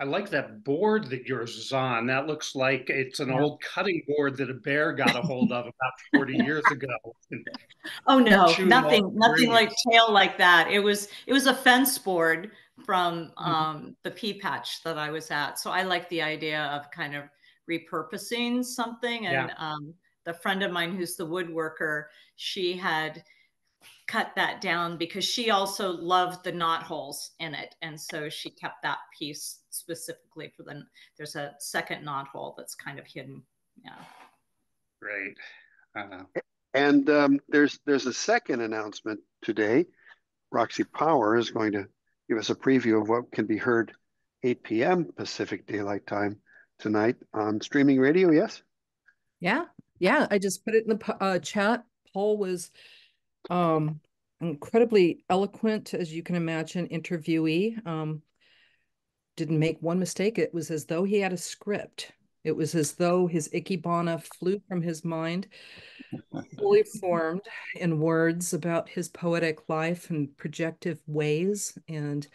I like that board that yours is on. That looks like it's an yeah. old cutting board that a bear got a hold of about 40 years ago. oh no, nothing, nothing like tail like that. It was it was a fence board from mm-hmm. um, the pea patch that I was at. So I like the idea of kind of repurposing something. And yeah. um, the friend of mine who's the woodworker, she had cut that down because she also loved the knot holes in it. And so she kept that piece specifically for the, there's a second knot hole that's kind of hidden. Yeah. Great. Uh, and um, there's there's a second announcement today. Roxy Power is going to give us a preview of what can be heard 8 p.m. Pacific Daylight Time tonight on streaming radio. Yes. Yeah, yeah. I just put it in the uh, chat. Paul was um, incredibly eloquent, as you can imagine, interviewee. Um, didn't make one mistake. It was as though he had a script. It was as though his ikebana flew from his mind, fully formed in words about his poetic life and projective ways and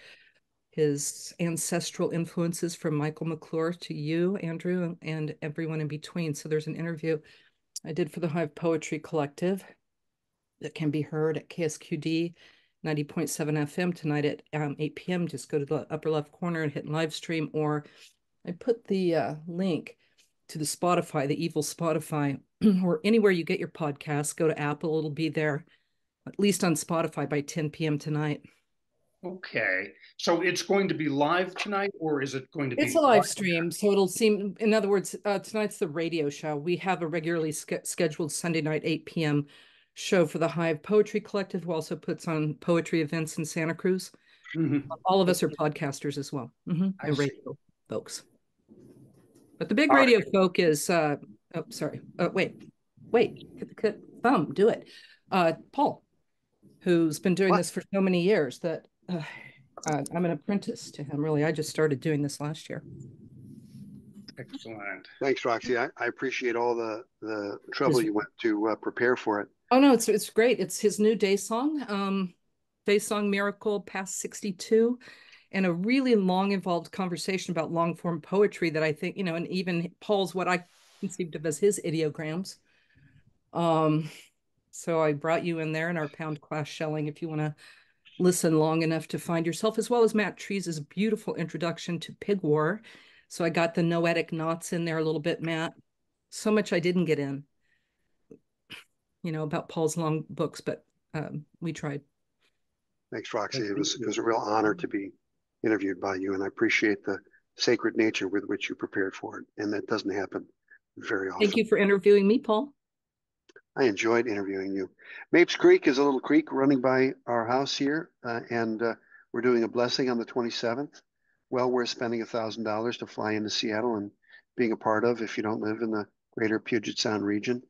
his ancestral influences from Michael McClure to you, Andrew, and everyone in between. So there's an interview I did for the Hive Poetry Collective that can be heard at KSQD 90.7 FM tonight at um, 8 p.m. Just go to the upper left corner and hit live stream, or I put the uh, link to the Spotify, the evil Spotify, or anywhere you get your podcasts. Go to Apple, it'll be there at least on Spotify by 10 p.m. tonight. Okay. So it's going to be live tonight, or is it going to be? It's a live stream. So it'll seem, in other words, uh, tonight's the radio show. We have a regularly ske- scheduled Sunday night, 8 p.m. show for the Hive Poetry Collective, who also puts on poetry events in Santa Cruz. Mm-hmm. All of us are podcasters as well, mm-hmm. and radio folks. But the big All radio right. folk is, uh, oh, sorry. Uh, wait, wait, thumb, do it. Uh, Paul, who's been doing what? this for so many years that uh, I'm an apprentice to him, really. I just started doing this last year. Excellent. Thanks, Roxy. I, I appreciate all the, the trouble you went to uh, prepare for it. Oh, no, it's, it's great. It's his new day song, um, day song Miracle Past 62 and a really long involved conversation about long form poetry that I think, you know, and even Paul's what I conceived of as his ideograms. Um, so I brought you in there in our pound class Schelling if you want to listen long enough to find yourself, as well as Matt Trease' beautiful introduction to Pig War. So I got the noetic knots in there a little bit, Matt. So much I didn't get in, you know, about Paul's long books, but um, we tried. Thanks, Roxy. It was it was a real honor to be interviewed by you, and I appreciate the sacred nature with which you prepared for it, and that doesn't happen very often. Thank you for interviewing me, Paul. I enjoyed interviewing you. Mapes Creek is a little creek running by our house here, uh, and uh, we're doing a blessing on the 27th. Well, we're spending a thousand dollars to fly into Seattle and being a part of if you don't live in the greater Puget Sound region.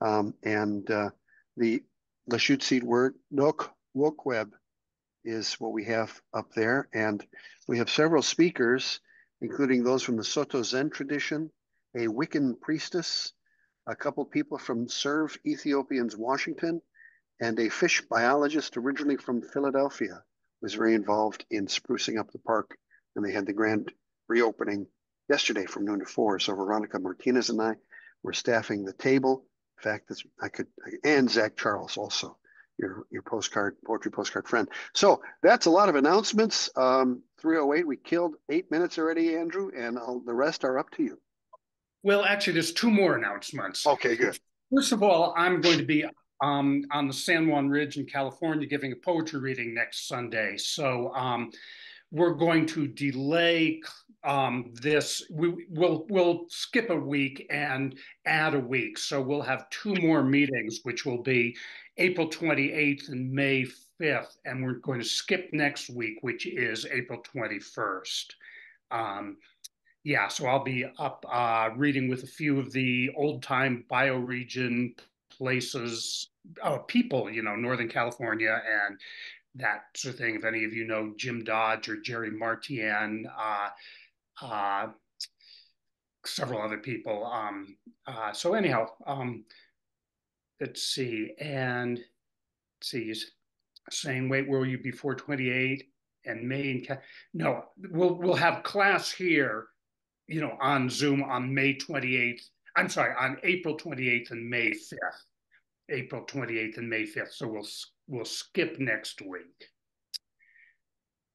Um, and uh, the Lushootseed word, Nook Wokweb, is what we have up there. And we have several speakers, including those from the Soto Zen tradition, a Wiccan priestess, a couple people from Serve Ethiopians Washington, and a fish biologist originally from Philadelphia was very involved in sprucing up the park. And they had the grand reopening yesterday from noon to four. So Veronica Martinez and I were staffing the table. In fact, that's, I could, and Zach Charles also, your your postcard poetry postcard friend. So that's a lot of announcements. Um, 308, we killed eight minutes already, Andrew, and I'll, the rest are up to you. Well, actually, there's two more announcements. Okay, good. First of all, I'm going to be um, on the San Juan Ridge in California giving a poetry reading next Sunday. So um, we're going to delay um, this. We, will we'll skip a week and add a week. So we'll have two more meetings, which will be April 28th and May 5th. And we're going to skip next week, which is April 21st. Um, yeah, so I'll be up uh, reading with a few of the old time bioregion places, uh, people, you know, Northern California and that sort of thing. If any of you know Jim Dodge or Jerry Martien, uh, uh, several other people. Um, uh, so anyhow, um, let's see, and let's see, saying, wait, were you before 28? and May and no, we'll we'll have class here, you know, on Zoom on May 28th. I'm sorry, on April 28th and May 5th. April 28th and May 5th. So we'll we'll skip next week.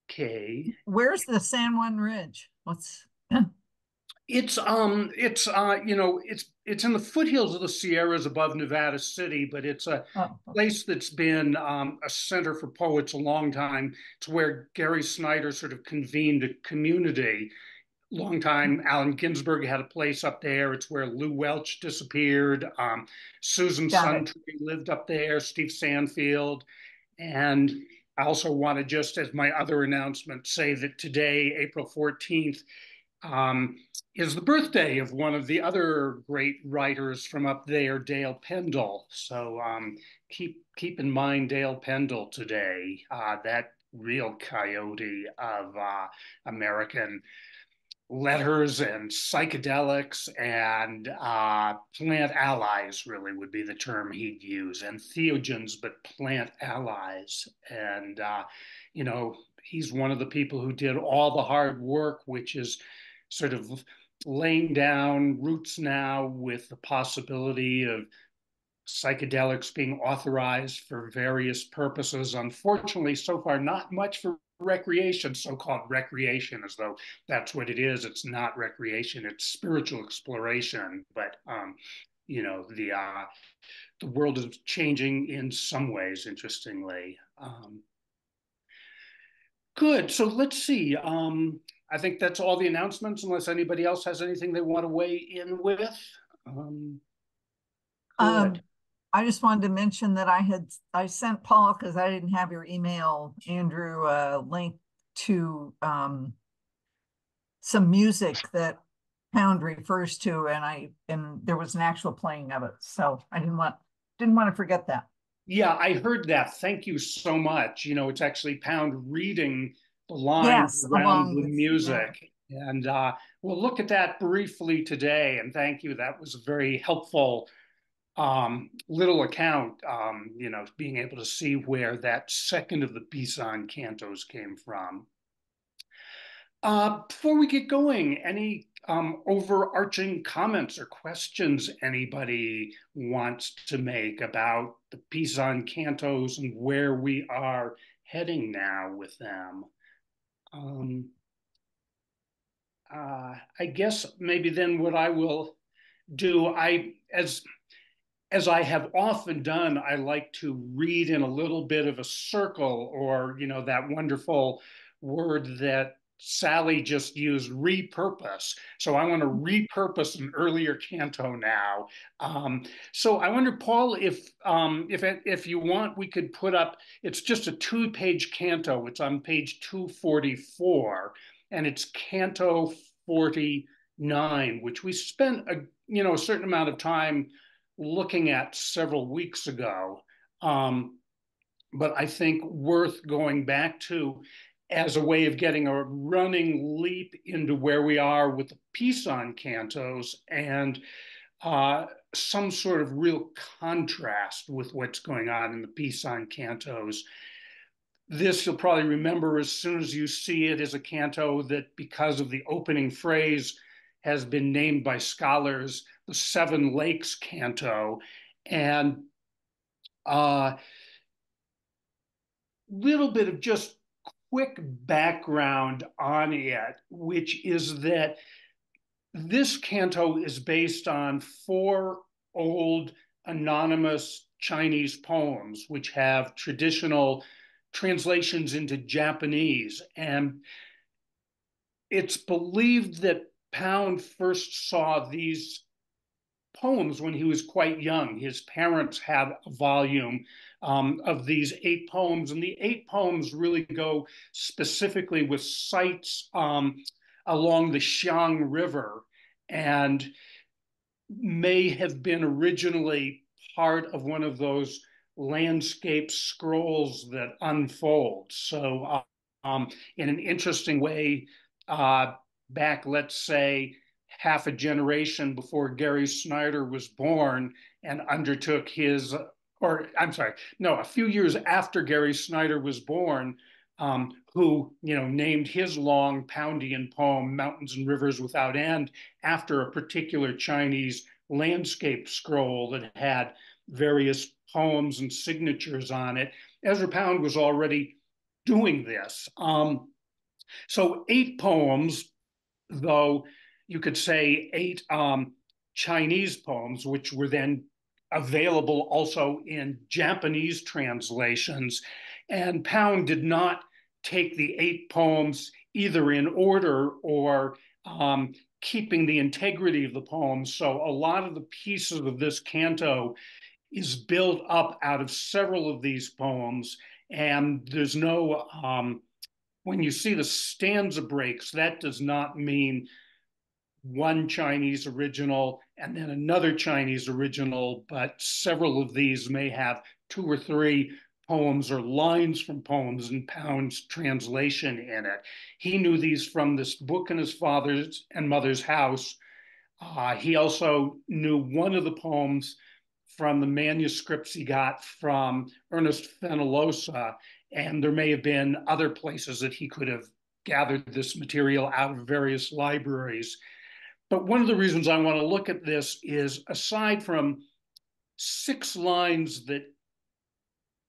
Okay. Where's the San Juan Ridge? What's it's um it's uh you know it's it's in the foothills of the Sierras above Nevada City, but it's a oh. place that's been um, a center for poets a long time. It's where Gary Snyder sort of convened a community. Long time, Allen Ginsberg had a place up there. It's where Lew Welch disappeared. Um, Susan Suntree lived up there. Steve Sanfield, and I also want to just, as my other announcement, say that today, April fourteenth um, is the birthday of one of the other great writers from up there, Dale Pendell. So um, keep keep in mind Dale Pendell today, uh, that real coyote of uh, American letters and psychedelics and uh, plant allies really would be the term he'd use and theogens but plant allies and uh, you know he's one of the people who did all the hard work which is sort of laying down roots now with the possibility of psychedelics being authorized for various purposes. Unfortunately, so far, not much for recreation, so called recreation, as though that's what it is. It's not recreation, it's spiritual exploration. But, um, you know, the, uh, the world is changing in some ways, interestingly. Um, good. So let's see. Um, I think that's all the announcements, unless anybody else has anything they want to weigh in with. Um, um, I just wanted to mention that I had I sent Paul because I didn't have your email, Andrew, a link to um, some music that Pound refers to, and I and there was an actual playing of it, so I didn't want didn't want to forget that. Yeah, I heard that. Thank you so much. You know, it's actually Pound reading the lines yes, around the music. Yeah. And uh, we'll look at that briefly today. And thank you. That was very helpful um, little account, um, you know, being able to see where that second of the Pisan cantos came from. Uh, before we get going, any um, overarching comments or questions anybody wants to make about the Pisan cantos and where we are heading now with them? Um, uh, I guess maybe then what I will do, I as as I have often done, I like to read in a little bit of a circle, or you know that wonderful word that Sally just used repurpose. So I want to repurpose an earlier canto now. Um, so I wonder, Paul, if um, if if you want, we could put up. It's just a two-page canto. It's on page two forty-four, and it's canto forty-nine, which we spent a you know a certain amount of time looking at several weeks ago. Um, but I think worth going back to as a way of getting a running leap into where we are with the Pisan cantos and uh, some sort of real contrast with what's going on in the Pisan cantos. This you'll probably remember as soon as you see it as a canto that because of the opening phrase has been named by scholars the Seven Lakes canto. And a uh, little bit of just quick background on it, which is that this canto is based on four old anonymous Chinese poems, which have traditional translations into Japanese. And it's believed that Pound first saw these poems when he was quite young. His parents had a volume um, of these eight poems. And the eight poems really go specifically with sites um, along the Xiang River and may have been originally part of one of those landscape scrolls that unfold. So, um, in an interesting way, uh, back, let's say, half a generation before Gary Snyder was born and undertook his or I'm sorry, no, a few years after Gary Snyder was born, um, who you know named his long Poundian poem "Mountains and Rivers Without End" after a particular Chinese landscape scroll that had various poems and signatures on it. Ezra Pound was already doing this. Um, so eight poems, though you could say eight um, Chinese poems, which were then available also in Japanese translations. And Pound did not take the eight poems either in order or um, keeping the integrity of the poems. So a lot of the pieces of this canto is built up out of several of these poems. And there's no, um, when you see the stanza breaks, that does not mean one Chinese original and then another Chinese original, but several of these may have two or three poems or lines from poems in Pound's translation in it. He knew these from this book in his father's and mother's house. Uh, he also knew one of the poems from the manuscripts he got from Ernest Fenollosa, and there may have been other places that he could have gathered this material out of various libraries. But one of the reasons I want to look at this is aside from six lines that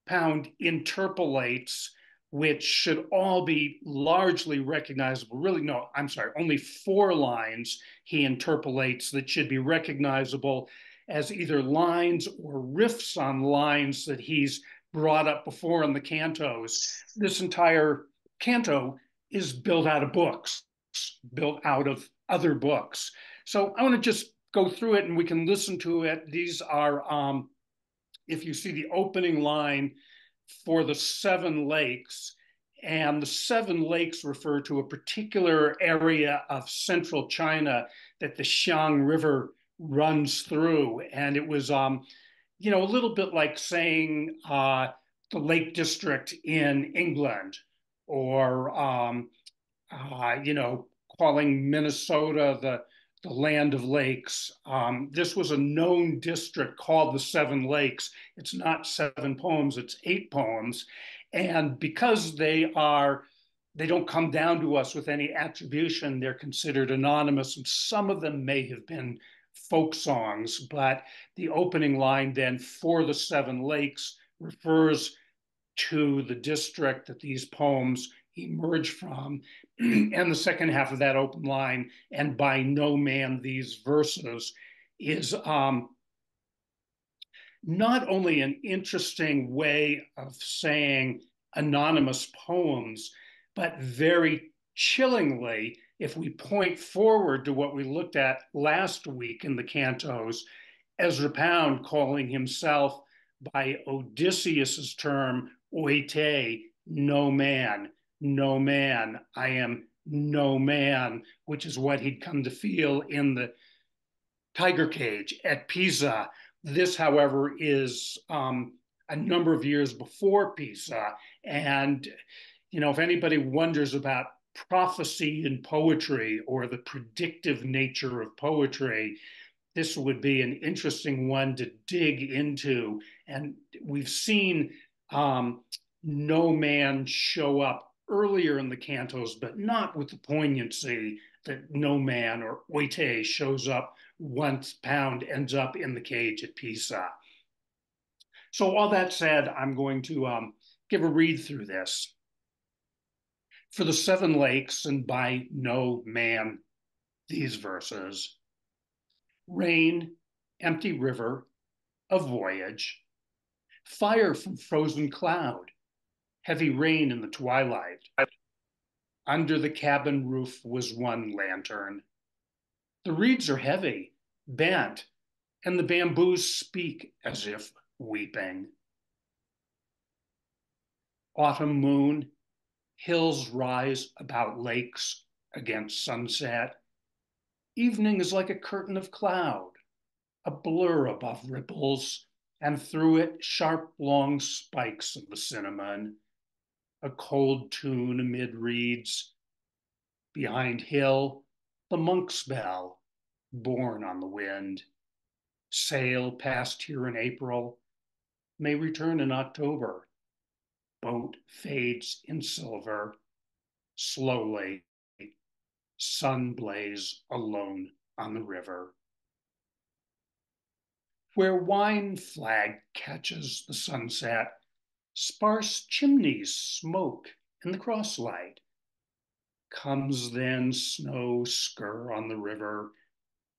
Pound interpolates, which should all be largely recognizable. Really, no, I'm sorry, only four lines he interpolates that should be recognizable as either lines or riffs on lines that he's brought up before in the cantos. This entire canto is built out of books, built out of other books. So I want to just go through it and we can listen to it. These are, um, if you see the opening line for the seven lakes, and the seven lakes refer to a particular area of central China that the Xiang River runs through. And it was, um, you know, a little bit like saying uh, the Lake District in England or, um, uh, you know, calling Minnesota the, the land of lakes. Um, this was a known district called the Seven Lakes. It's not seven poems, it's eight poems. And because they are they don't come down to us with any attribution. They're considered anonymous, and some of them may have been folk songs, but the opening line then for the Seven Lakes refers to the district that these poems emerge from. and the second half of that open line, and by no man these verses, is um, not only an interesting way of saying anonymous poems, but very chillingly if we point forward to what we looked at last week in the cantos, Ezra Pound calling himself by Odysseus's term, oite, no man, no man, I am no man, which is what he'd come to feel in the tiger cage at Pisa. This, however, is um, a number of years before Pisa. And, you know, if anybody wonders about prophecy in poetry or the predictive nature of poetry, this would be an interesting one to dig into. And we've seen um, no man show up earlier in the cantos, but not with the poignancy that no man or oite shows up once Pound ends up in the cage at Pisa. So all that said, I'm going to um, give a read through this for the seven lakes and by no man these verses. Rain empty river a voyage. Fire from frozen cloud heavy rain in the twilight. Under the cabin roof was one lantern. The reeds are heavy bent and the bamboos speak as if weeping. Autumn moon Hills rise about lakes against sunset. Evening is like a curtain of cloud, a blur above ripples, and through it sharp long spikes of the cinnamon, a cold tune amid reeds. Behind hill, the monk's bell, borne on the wind. Sail past here in April, may return in October boat fades in silver, slowly, sun blaze alone on the river. Where wine flag catches the sunset, sparse chimneys smoke in the crosslight. Comes then snow scur on the river,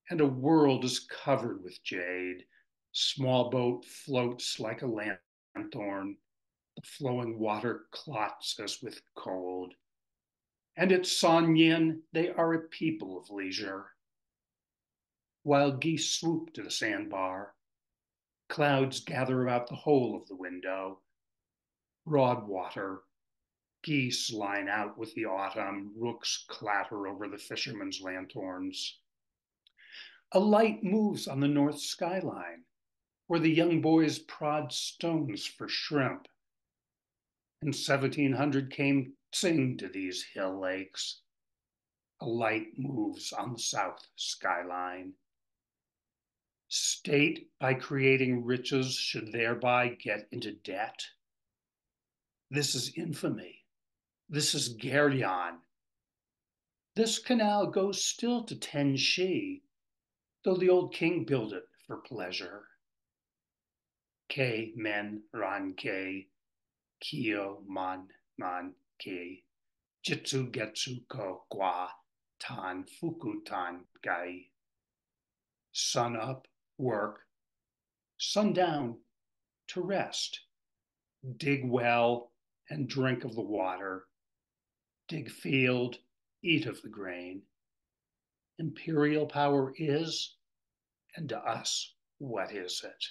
and a world is covered with jade. Small boat floats like a lanthorn. Flowing water clots as with cold. And at San Yin, they are a people of leisure. Wild geese swoop to the sandbar. Clouds gather about the hole of the window. Broad water. Geese line out with the autumn. Rooks clatter over the fishermen's lanthorns. A light moves on the north skyline, where the young boys prod stones for shrimp. In 1700 came sing to these hill lakes. A light moves on the south skyline. State, by creating riches, should thereby get into debt. This is infamy. This is Geryon. This canal goes still to Tenshi, though the old king built it for pleasure. Ke men ran ke, kyo man man ke, jitsu getsu ko kwa tan fuku tan gai. Sun up, work, sundown, to rest. Dig well and drink of the water. Dig field, eat of the grain. Imperial power is, and to us, what is it?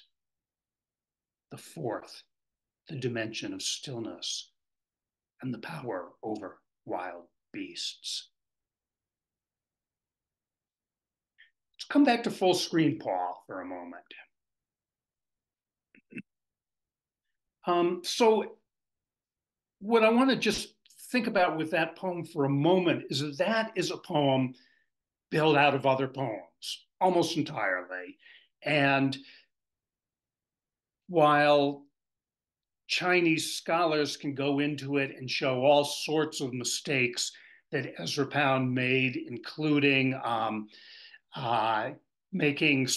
The fourth, the dimension of stillness and the power over wild beasts. Let's come back to full screen, Paul, for a moment. Um, so, what I want to just think about with that poem for a moment is that that is a poem built out of other poems almost entirely. And while Chinese scholars can go into it and show all sorts of mistakes that Ezra Pound made, including um, uh, making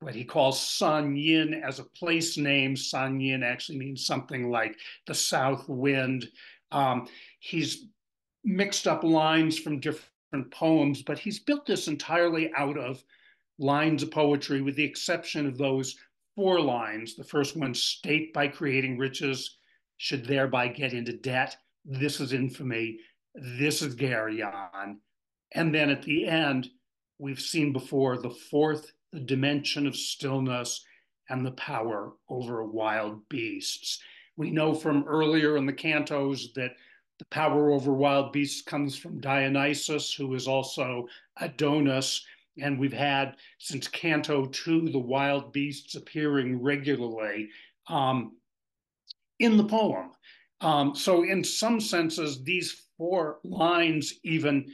what he calls San Yin as a place name. San Yin actually means something like the south wind. Um, he's mixed up lines from different poems, but he's built this entirely out of lines of poetry, with the exception of those four lines. The first one, state by creating riches should thereby get into debt. This is infamy. This is Geryon. And then at the end, we've seen before the fourth, the dimension of stillness and the power over wild beasts. We know from earlier in the cantos that the power over wild beasts comes from Dionysus, who is also Adonis. And we've had since Canto 2 the wild beasts appearing regularly um, in the poem. Um, so, in some senses, these four lines, even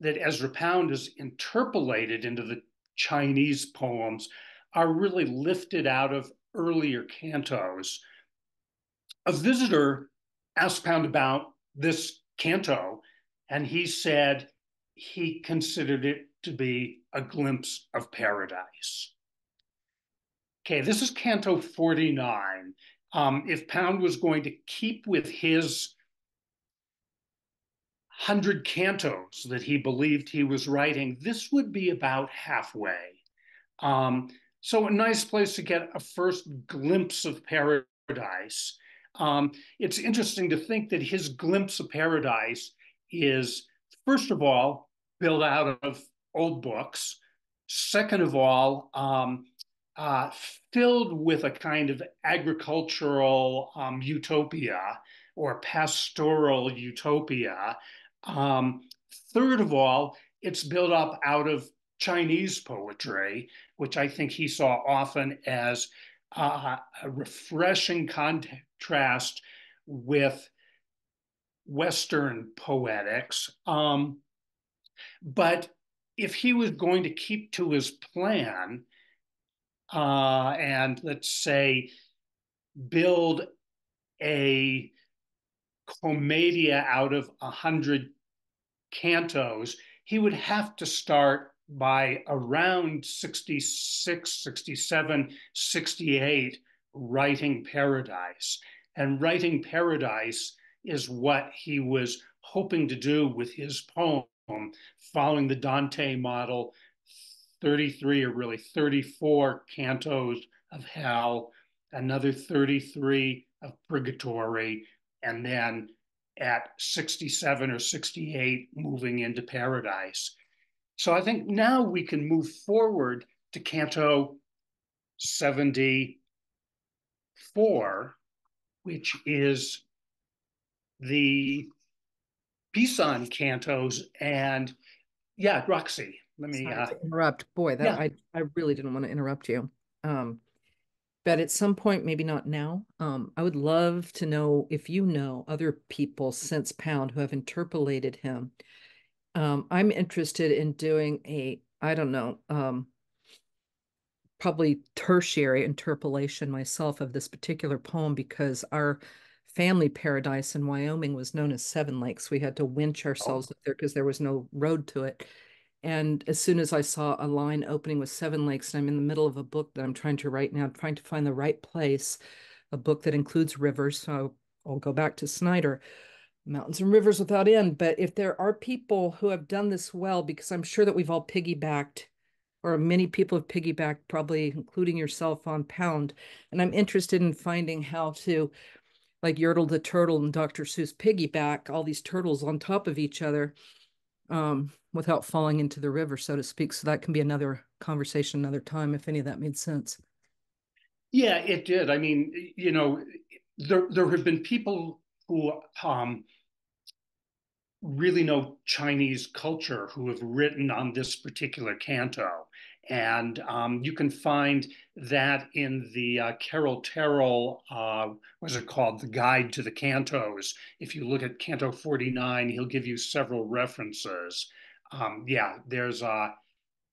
that Ezra Pound has interpolated into the Chinese poems are really lifted out of earlier cantos. A visitor asked Pound about this canto, and he said he considered it to be a glimpse of paradise. Okay, this is Canto 49. Um, if Pound was going to keep with his hundred cantos that he believed he was writing, this would be about halfway. Um, so, a nice place to get a first glimpse of paradise. Um, it's interesting to think that his glimpse of paradise is, first of all, built out of old books. Second of all, um, uh, filled with a kind of agricultural um, utopia or pastoral utopia um, third of all, it's built up out of Chinese poetry, which I think he saw often as uh, a refreshing contrast with Western poetics. Um, but if he was going to keep to his plan uh, and let's say build a commedia out of a hundred cantos, he would have to start by around 66, 67, 68 writing Paradise. And writing Paradise is what he was hoping to do with his poem, following the Dante model 33 or really 34 cantos of hell, another 33 of purgatory, and then at 67 or 68 moving into paradise. So I think now we can move forward to Canto 74, which is the Pisan cantos. And yeah, Roxy, let me uh, interrupt. Boy, that yeah. I, I really didn't want to interrupt you. Um, but at some point, maybe not now, um, I would love to know if you know other people since Pound who have interpolated him. Um, I'm interested in doing a, I don't know, um, probably tertiary interpolation myself of this particular poem because our family paradise in Wyoming was known as Seven Lakes. We had to winch oh. ourselves oh. up there because there was no road to it. And as soon as I saw a line opening with Seven Lakes, and I'm in the middle of a book that I'm trying to write now, trying to find the right place, a book that includes rivers. So I'll go back to Snyder, Mountains and Rivers Without End. But if there are people who have done this well, because I'm sure that we've all piggybacked, or many people have piggybacked, probably including yourself on Pound. And I'm interested in finding how to, like Yertle the Turtle and Dr. Seuss, piggyback all these turtles on top of each other. Um, without falling into the river, so to speak. So that can be another conversation another time if any of that made sense. Yeah, it did. I mean, you know, there there have been people who um, really know Chinese culture who have written on this particular canto. And um, you can find that in the uh, Carroll Terrell, uh, what's it called? The Guide to the Cantos. If you look at Canto 49, he'll give you several references um, yeah, there's uh,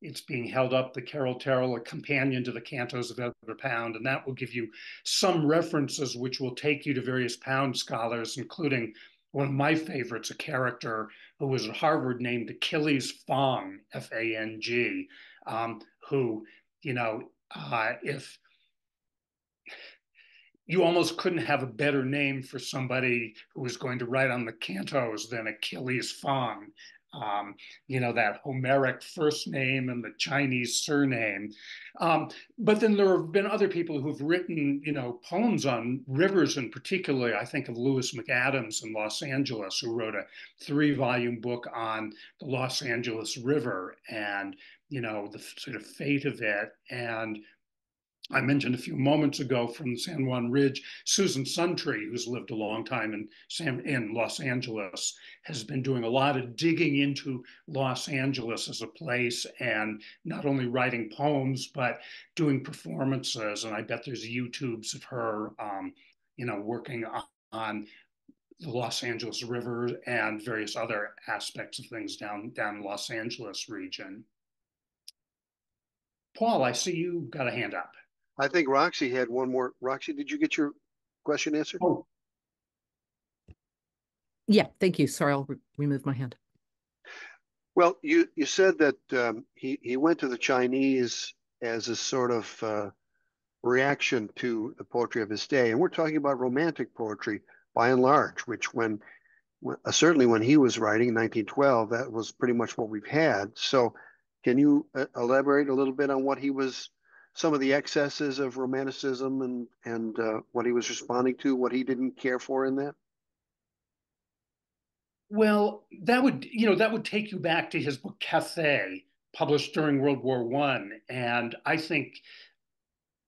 it's being held up, the Carroll Terrell, a companion to the Cantos of Edward Pound, and that will give you some references which will take you to various Pound scholars, including one of my favorites, a character who was at Harvard named Achilles Fang, F A N G, um, who, you know, uh, if you almost couldn't have a better name for somebody who was going to write on the cantos than Achilles Fang um, you know, that Homeric first name and the Chinese surname. Um, but then there have been other people who've written, you know, poems on rivers and particularly I think of Lewis MacAdams in Los Angeles, who wrote a three volume book on the Los Angeles River and, you know, the sort of fate of it and I mentioned a few moments ago from San Juan Ridge, Susan Suntree, who's lived a long time in, San, in Los Angeles, has been doing a lot of digging into Los Angeles as a place and not only writing poems, but doing performances. And I bet there's YouTubes of her, um, you know, working on, on the Los Angeles River and various other aspects of things down down Los Angeles region. Paul, I see you got a hand up. I think Roxy had one more. Roxy, did you get your question answered? Oh. Yeah, thank you. Sorry, I'll re remove my hand. Well, you you said that um, he he went to the Chinese as a sort of uh, reaction to the poetry of his day, and we're talking about romantic poetry by and large, which when, when uh, certainly when he was writing in 1912, that was pretty much what we've had. So, can you uh, elaborate a little bit on what he was some of the excesses of romanticism and and uh, what he was responding to, what he didn't care for in that? Well, that would you know that would take you back to his book Cathay, published during World War One, and I think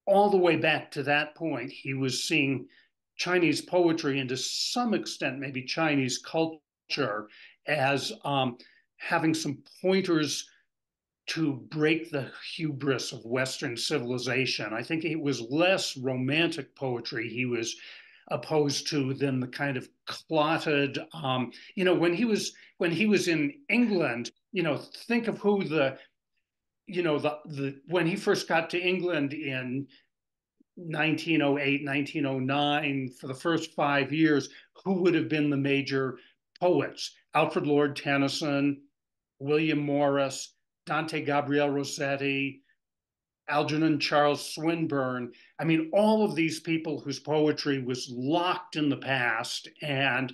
all the way back to that point, he was seeing Chinese poetry and to some extent maybe Chinese culture as um, having some pointers to break the hubris of Western civilization. I think it was less romantic poetry he was opposed to than the kind of clotted. Um, you know, when he was when he was in England, you know, think of who the, you know, the the when he first got to England in 1908, 1909, for the first five years, who would have been the major poets? Alfred Lord Tennyson, William Morris, Dante Gabriel Rossetti, Algernon Charles Swinburne. I mean, all of these people whose poetry was locked in the past and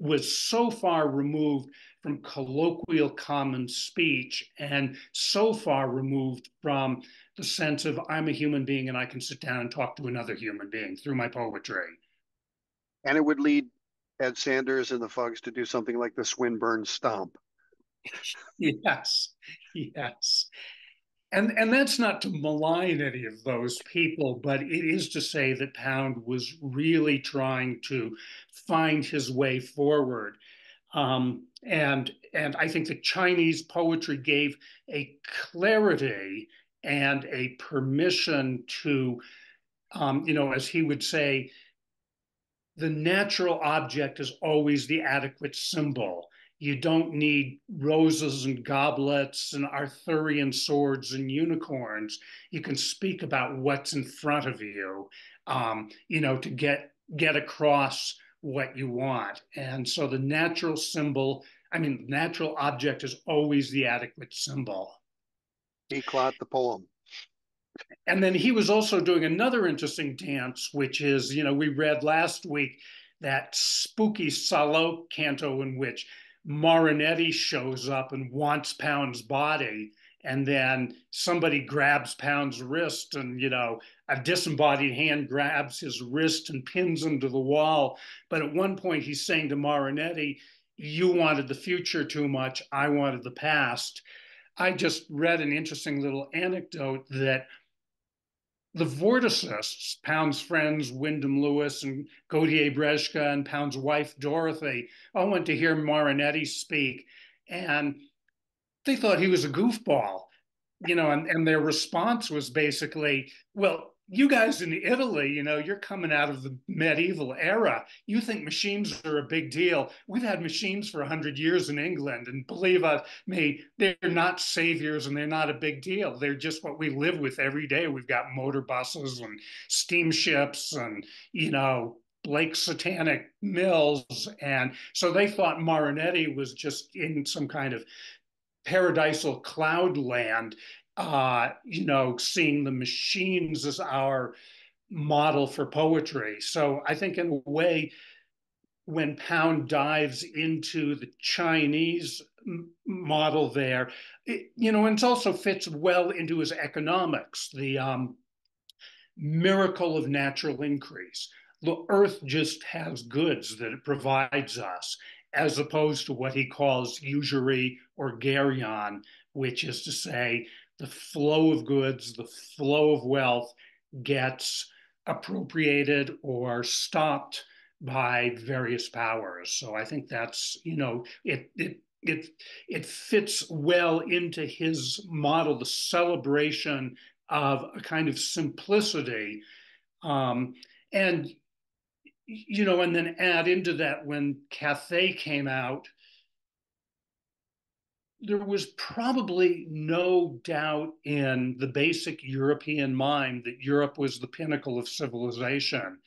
was so far removed from colloquial common speech and so far removed from the sense of I'm a human being and I can sit down and talk to another human being through my poetry. And it would lead Ed Sanders and the Fugs to do something like the Swinburne Stomp. yes, yes. And, and that's not to malign any of those people, but it is to say that Pound was really trying to find his way forward. Um, and and I think the Chinese poetry gave a clarity and a permission to, um, you know, as he would say, the natural object is always the adequate symbol. You don't need roses and goblets and Arthurian swords and unicorns. You can speak about what's in front of you, um, you know, to get get across what you want. And so the natural symbol, I mean, natural object is always the adequate symbol. He Eclat the poem. And then he was also doing another interesting dance, which is, you know, we read last week that spooky solo canto in which Marinetti shows up and wants Pound's body. And then somebody grabs Pound's wrist, and you know, a disembodied hand grabs his wrist and pins him to the wall. But at one point, he's saying to Marinetti, You wanted the future too much. I wanted the past. I just read an interesting little anecdote that the Vorticists, Pound's friends, Wyndham Lewis and Gaudier-Brzeska and Pound's wife, Dorothy, all went to hear Marinetti speak. And they thought he was a goofball, you know, and, and their response was basically, well, you guys in Italy, you know, you're coming out of the medieval era. You think machines are a big deal. We've had machines for 100 years in England, and believe me, they're not saviors and they're not a big deal. They're just what we live with every day. We've got motor buses and steamships and, you know, Blake Satanic Mills. And so they thought Marinetti was just in some kind of paradisal cloud land uh, you know, seeing the machines as our model for poetry. So I think, in a way, when Pound dives into the Chinese model there, it, you know, and it also fits well into his economics, the um, miracle of natural increase. The earth just has goods that it provides us, as opposed to what he calls usury or geryon, which is to say, the flow of goods, the flow of wealth gets appropriated or stopped by various powers. So I think that's, you know, it it it it fits well into his model, the celebration of a kind of simplicity. Um, and you know, and then add into that when Cathay came out, there was probably no doubt in the basic European mind that Europe was the pinnacle of civilization.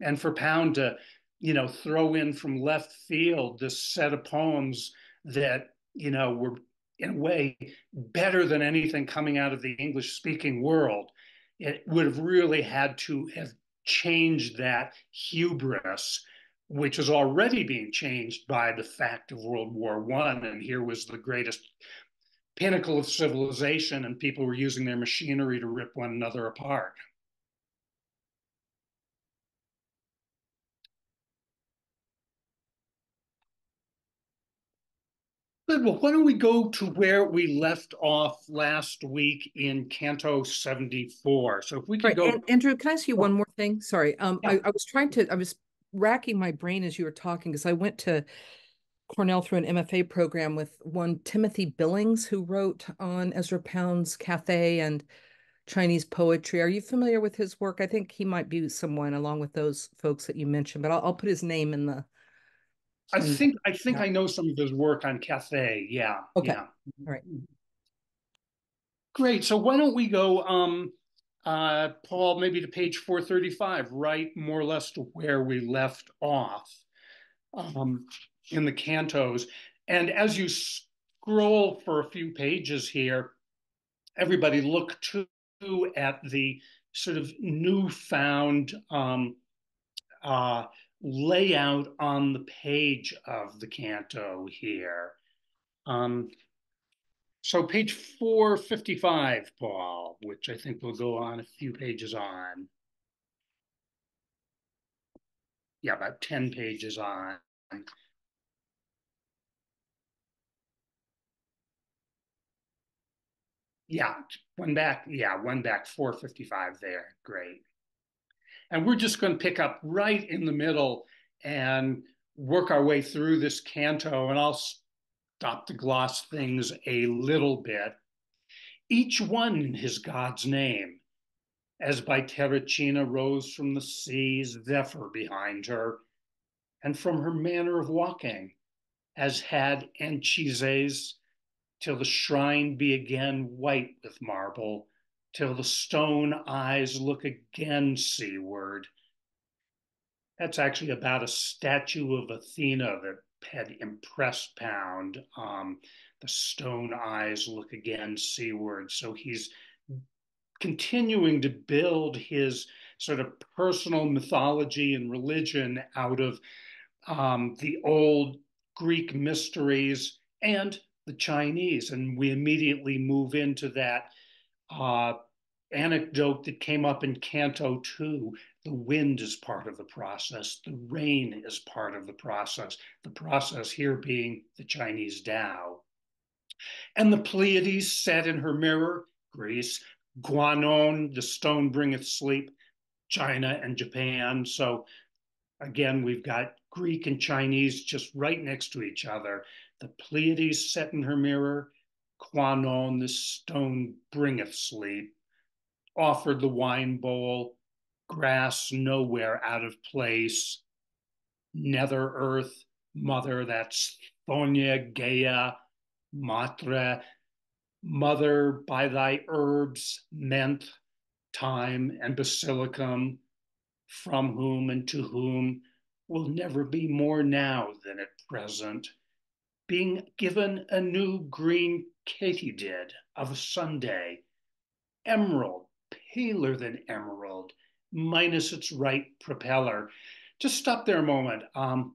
And for Pound to, you know, throw in from left field this set of poems that, you know, were in a way better than anything coming out of the English speaking world, it would have really had to have changed that hubris which is already being changed by the fact of World War One. And here was the greatest pinnacle of civilization, and people were using their machinery to rip one another apart. Good. Well, why don't we go to where we left off last week in Canto 74? So if we could right. go. Andrew, can I ask you one more thing? Sorry. Um, yeah. I, I was trying to, I was racking my brain as you were talking because I went to Cornell through an MFA program with one Timothy Billings, who wrote on Ezra Pound's Cathay and Chinese poetry. Are you familiar with his work? I think he might be someone along with those folks that you mentioned, but I'll, I'll put his name in the. I think I think yeah. I know some of his work on Cathay. Yeah. Okay. Yeah. All right. Great. So why don't we go? Um, uh, Paul, maybe to page 435, right more or less to where we left off um, in the cantos. And as you scroll for a few pages here, everybody look too at the sort of newfound um, uh, layout on the page of the canto here. Um, so page 455, Paul, which I think will go on a few pages on. Yeah, about 10 pages on. Yeah, one back. Yeah, one back, 455 there. Great. And we're just going to pick up right in the middle and work our way through this canto. And I'll stop to gloss things a little bit. Each one in his God's name, as by Terracina rose from the seas, Zephyr behind her, and from her manner of walking, as had Anchises, till the shrine be again white with marble, till the stone eyes look again seaward. That's actually about a statue of Athena that had impressed Pound. Um, the stone eyes look again seaward. So he's continuing to build his sort of personal mythology and religion out of um, the old Greek mysteries and the Chinese. And we immediately move into that uh, anecdote that came up in Canto 2 the wind is part of the process, the rain is part of the process, the process here being the Chinese Tao. And the Pleiades sat in her mirror, Greece, Kuanon, the stone bringeth sleep, China and Japan. So again, we've got Greek and Chinese just right next to each other. The Pleiades set in her mirror, Kuanon, the stone bringeth sleep, offered the wine bowl, grass nowhere out of place, nether earth, mother, that's Thonia, Gaia, Matre, mother by thy herbs menthe thyme and basilicum, from whom and to whom will never be more now than at present, being given a new green katydid of a Sunday, emerald, paler than emerald, minus its right propeller. Just stop there a moment. Um,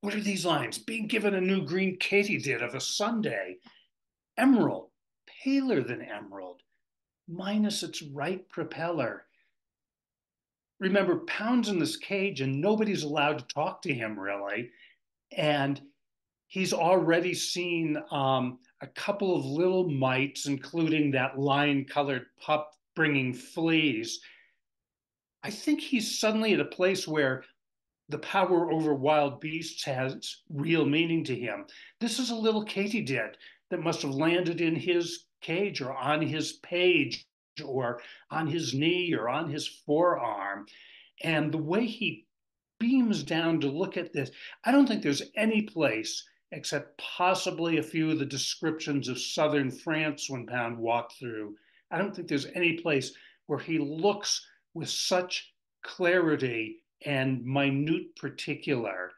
what are these lines? Being given a new green katydid of a Sunday, emerald, paler than emerald, minus its right propeller. Remember, Pound's in this cage and nobody's allowed to talk to him really. And he's already seen um, a couple of little mites, including that lion colored pup bringing fleas. I think he's suddenly at a place where the power over wild beasts has real meaning to him. This is a little katydid that must have landed in his cage or on his page or on his knee or on his forearm. And the way he beams down to look at this, I don't think there's any place except possibly a few of the descriptions of southern France when Pound walked through. I don't think there's any place where he looks with such clarity and minute particular.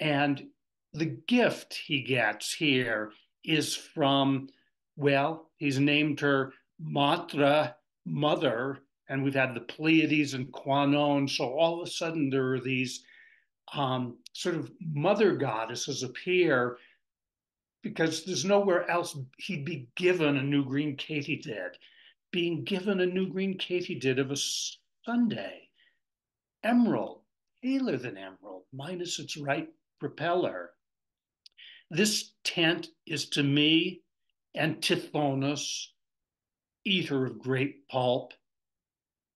And the gift he gets here is from, well, he's named her Matra, mother, and we've had the Pleiades and Kuanon. So all of a sudden there are these um, sort of mother goddesses appear because there's nowhere else he'd be given a new green katydid being given a new green katydid of a Sunday. Emerald, paler than emerald, minus its right propeller. This tent is to me and Tithonus, eater of great pulp,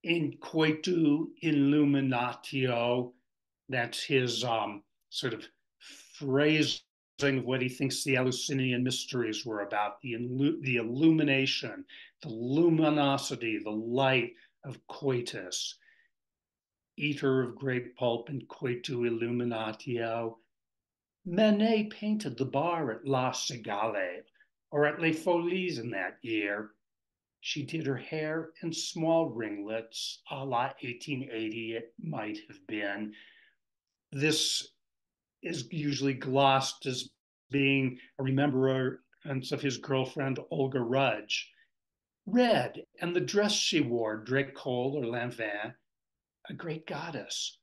in coitu illuminatio, that's his um, sort of phrase of what he thinks the Eleusinian mysteries were about the, the illumination, the luminosity, the light of coitus, eater of grape pulp and coitu illuminatio. Manet painted the bar at La Cigale or at Les Folies in that year. She did her hair in small ringlets, a la 1880 it might have been. This is usually glossed as being a remembrance of his girlfriend Olga Rudge. Red, and the dress she wore, Drecoll or Lanvin, a great goddess.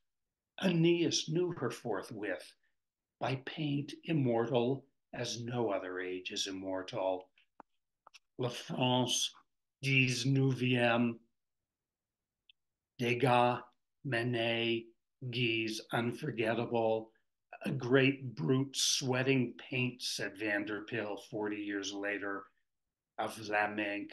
Aeneas knew her forthwith, by paint immortal as no other age is immortal. La France dix-neuvième, Degas, Manet, Guys, unforgettable, a great brute sweating paint, said Vanderpyl 40 years later, of Vlaminck.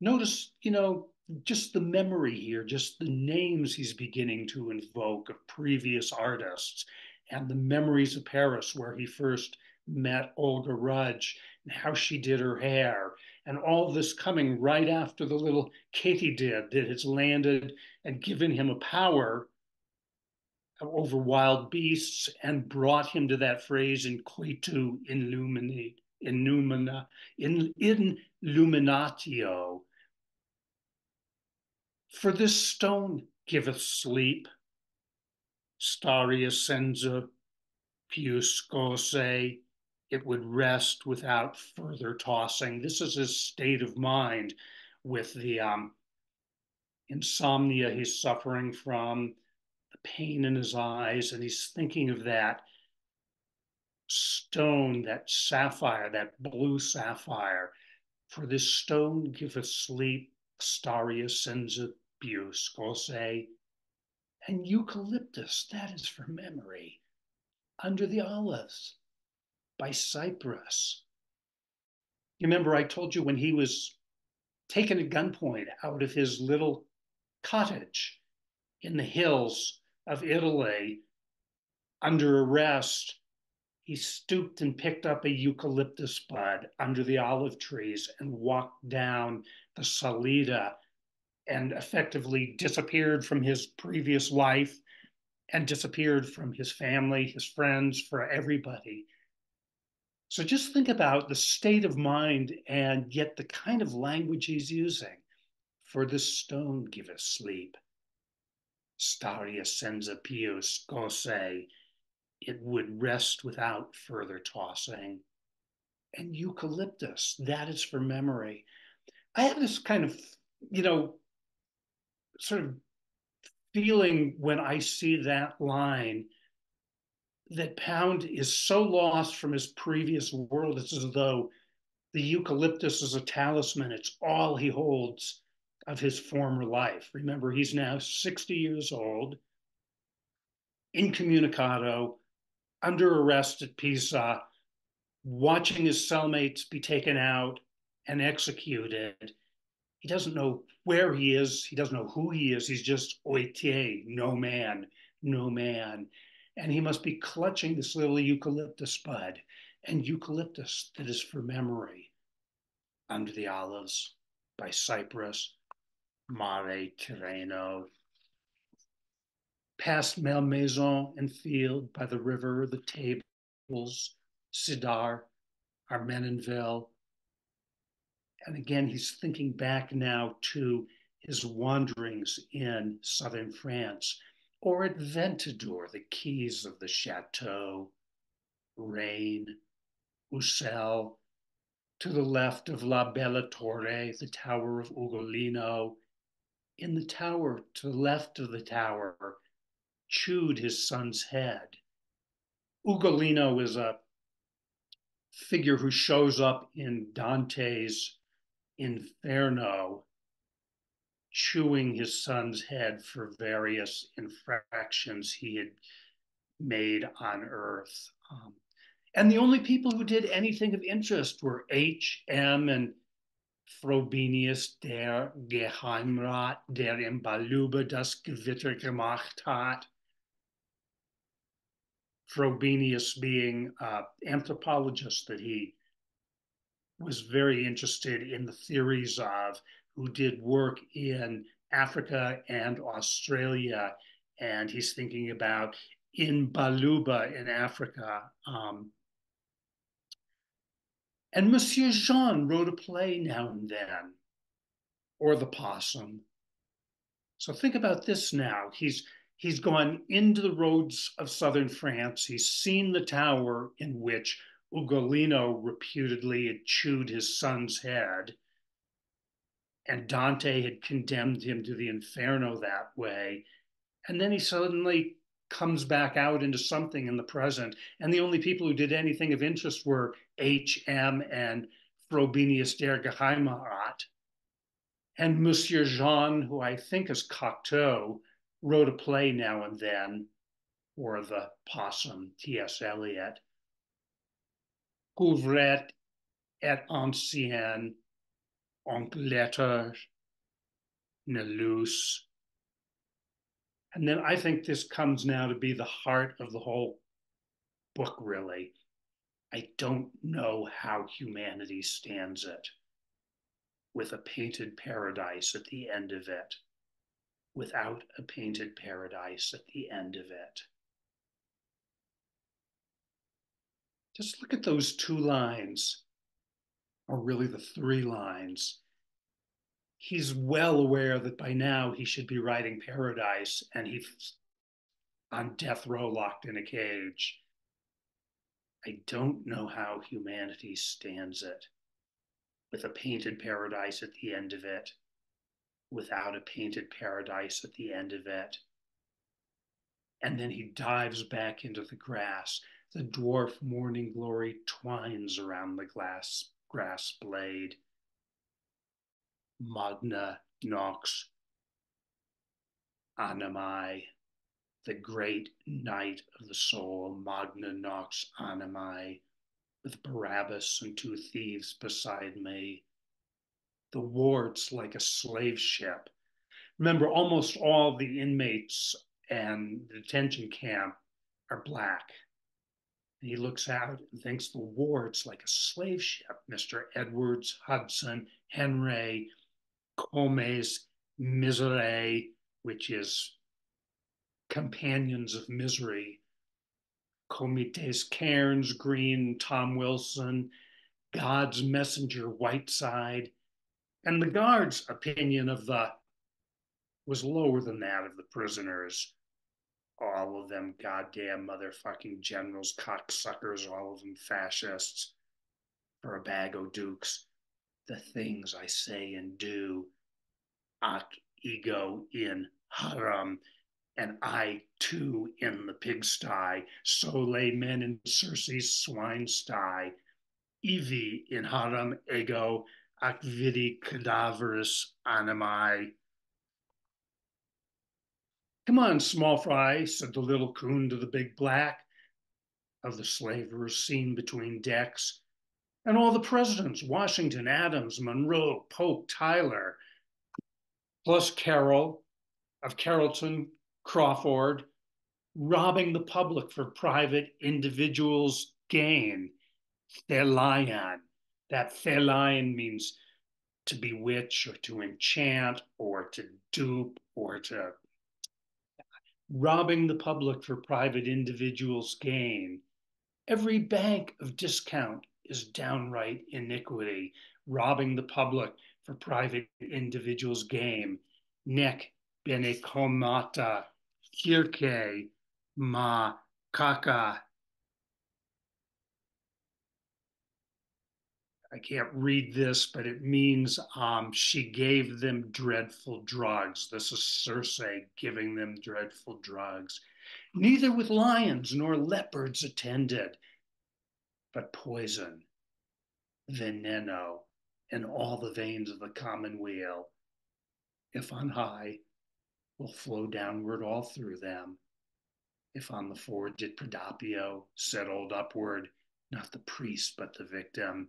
Notice, you know, just the memory here, just the names he's beginning to invoke of previous artists and the memories of Paris where he first met Olga Rudge and how she did her hair and all this coming right after the little katydid that has landed and given him a power over wild beasts and brought him to that phrase in coitu illuminate, illumina, in, in illuminatio. For this stone giveth sleep, staria senza più scosse, it would rest without further tossing. This is his state of mind with the um, insomnia he's suffering from, pain in his eyes, and he's thinking of that stone, that sapphire, that blue sapphire. For this stone giveth sleep, staria senza più scosse, and eucalyptus, that is for memory, under the olives by cypress. You remember I told you when he was taken at gunpoint out of his little cottage in the hills of Italy under arrest, he stooped and picked up a eucalyptus bud under the olive trees and walked down the salita and effectively disappeared from his previous life and disappeared from his family, his friends, for everybody. So just think about the state of mind and yet the kind of language he's using. For the stone giveth sleep. Staria senza pius scosse, It would rest without further tossing. And eucalyptus, that is for memory. I have this kind of, you know, sort of feeling when I see that line that Pound is so lost from his previous world, it's as though the eucalyptus is a talisman. It's all he holds of his former life. Remember, he's now 60 years old, incommunicado, under arrest at Pisa, watching his cellmates be taken out and executed. He doesn't know where he is. He doesn't know who he is. He's just oitier, no man, no man and he must be clutching this little eucalyptus bud and eucalyptus that is for memory under the olives by cypress, Mare Tirreno. Past Malmaison and field by the river, the tables, Sirdar, Armenonville. And again, he's thinking back now to his wanderings in southern France or at Ventadour, the keys of the chateau, Rain, Ussel, to the left of La Bella Torre, the tower of Ugolino. In the tower, to the left of the tower, chewed his son's head. Ugolino is a figure who shows up in Dante's Inferno chewing his son's head for various infractions he had made on Earth. Um, and the only people who did anything of interest were H. M. and Frobenius, der Geheimrat, der im Baluba das Gewitter gemacht hat. Frobenius being an anthropologist that he was very interested in the theories of who did work in Africa and Australia. And he's thinking about in Baluba in Africa. Um, and Monsieur Jean wrote a play now and then. or the possum. So think about this now. He's he's gone into the roads of southern France. He's seen the tower in which Ugolino reputedly had chewed his son's head. And Dante had condemned him to the inferno that way. And then he suddenly comes back out into something in the present. And the only people who did anything of interest were H.M. and Frobenius der Geheimerat. And Monsieur Jean, who I think is Cocteau, wrote a play now and then, or the possum, T.S. Eliot. Couvret et ancien, en ne lus. And then I think this comes now to be the heart of the whole book, really. I don't know how humanity stands it with a painted paradise at the end of it, without a painted paradise at the end of it. Just look at those two lines, or really the three lines. He's well aware that by now he should be writing Paradise and he's on death row locked in a cage. I don't know how humanity stands it with a painted paradise at the end of it, without a painted paradise at the end of it. And then he dives back into the grass. The dwarf morning glory twines around the glass grass blade. Magna nox animae, the great night of the soul, Magna nox animae, with Barabbas and two thieves beside me. The wards like a slave ship. Remember, almost all the inmates and the detention camp are black. And he looks out and thinks the ward's like a slave ship. Mr. Edwards, Hudson, Henry, Comes, Misery, which is companions of misery, Comites Cairns, Green, Tom Wilson, God's Messenger, Whiteside, and the guard's opinion of the was lower than that of the prisoners. All of them goddamn motherfucking generals, cocksuckers, all of them fascists for a bag o' dukes. The things I say and do, at ego in haram and I too in the pigsty, so lay men in Circe's swine sty. Evi in haram ego ac vidi cadaverus animae. Come on, small fry, said the little coon to the big black of the slavers seen between decks. And all the presidents, Washington, Adams, Monroe, Polk, Tyler, plus Carroll of Carrollton, Crawford, robbing the public for private individuals' gain. Thelion. That thelion means to bewitch or to enchant or to dupe or to robbing the public for private individuals' gain. Every bank of discount is downright iniquity, robbing the public for private individuals' gain. Nec bene comata Kirke Ma Kaka. I can't read this, but it means um, she gave them dreadful drugs. This is Circe giving them dreadful drugs. Neither with lions nor leopards attended, but poison, veneno, in all the veins of the commonweal. If on high, will flow downward all through them. If on the forward did Prodopio settled upward, not the priest, but the victim.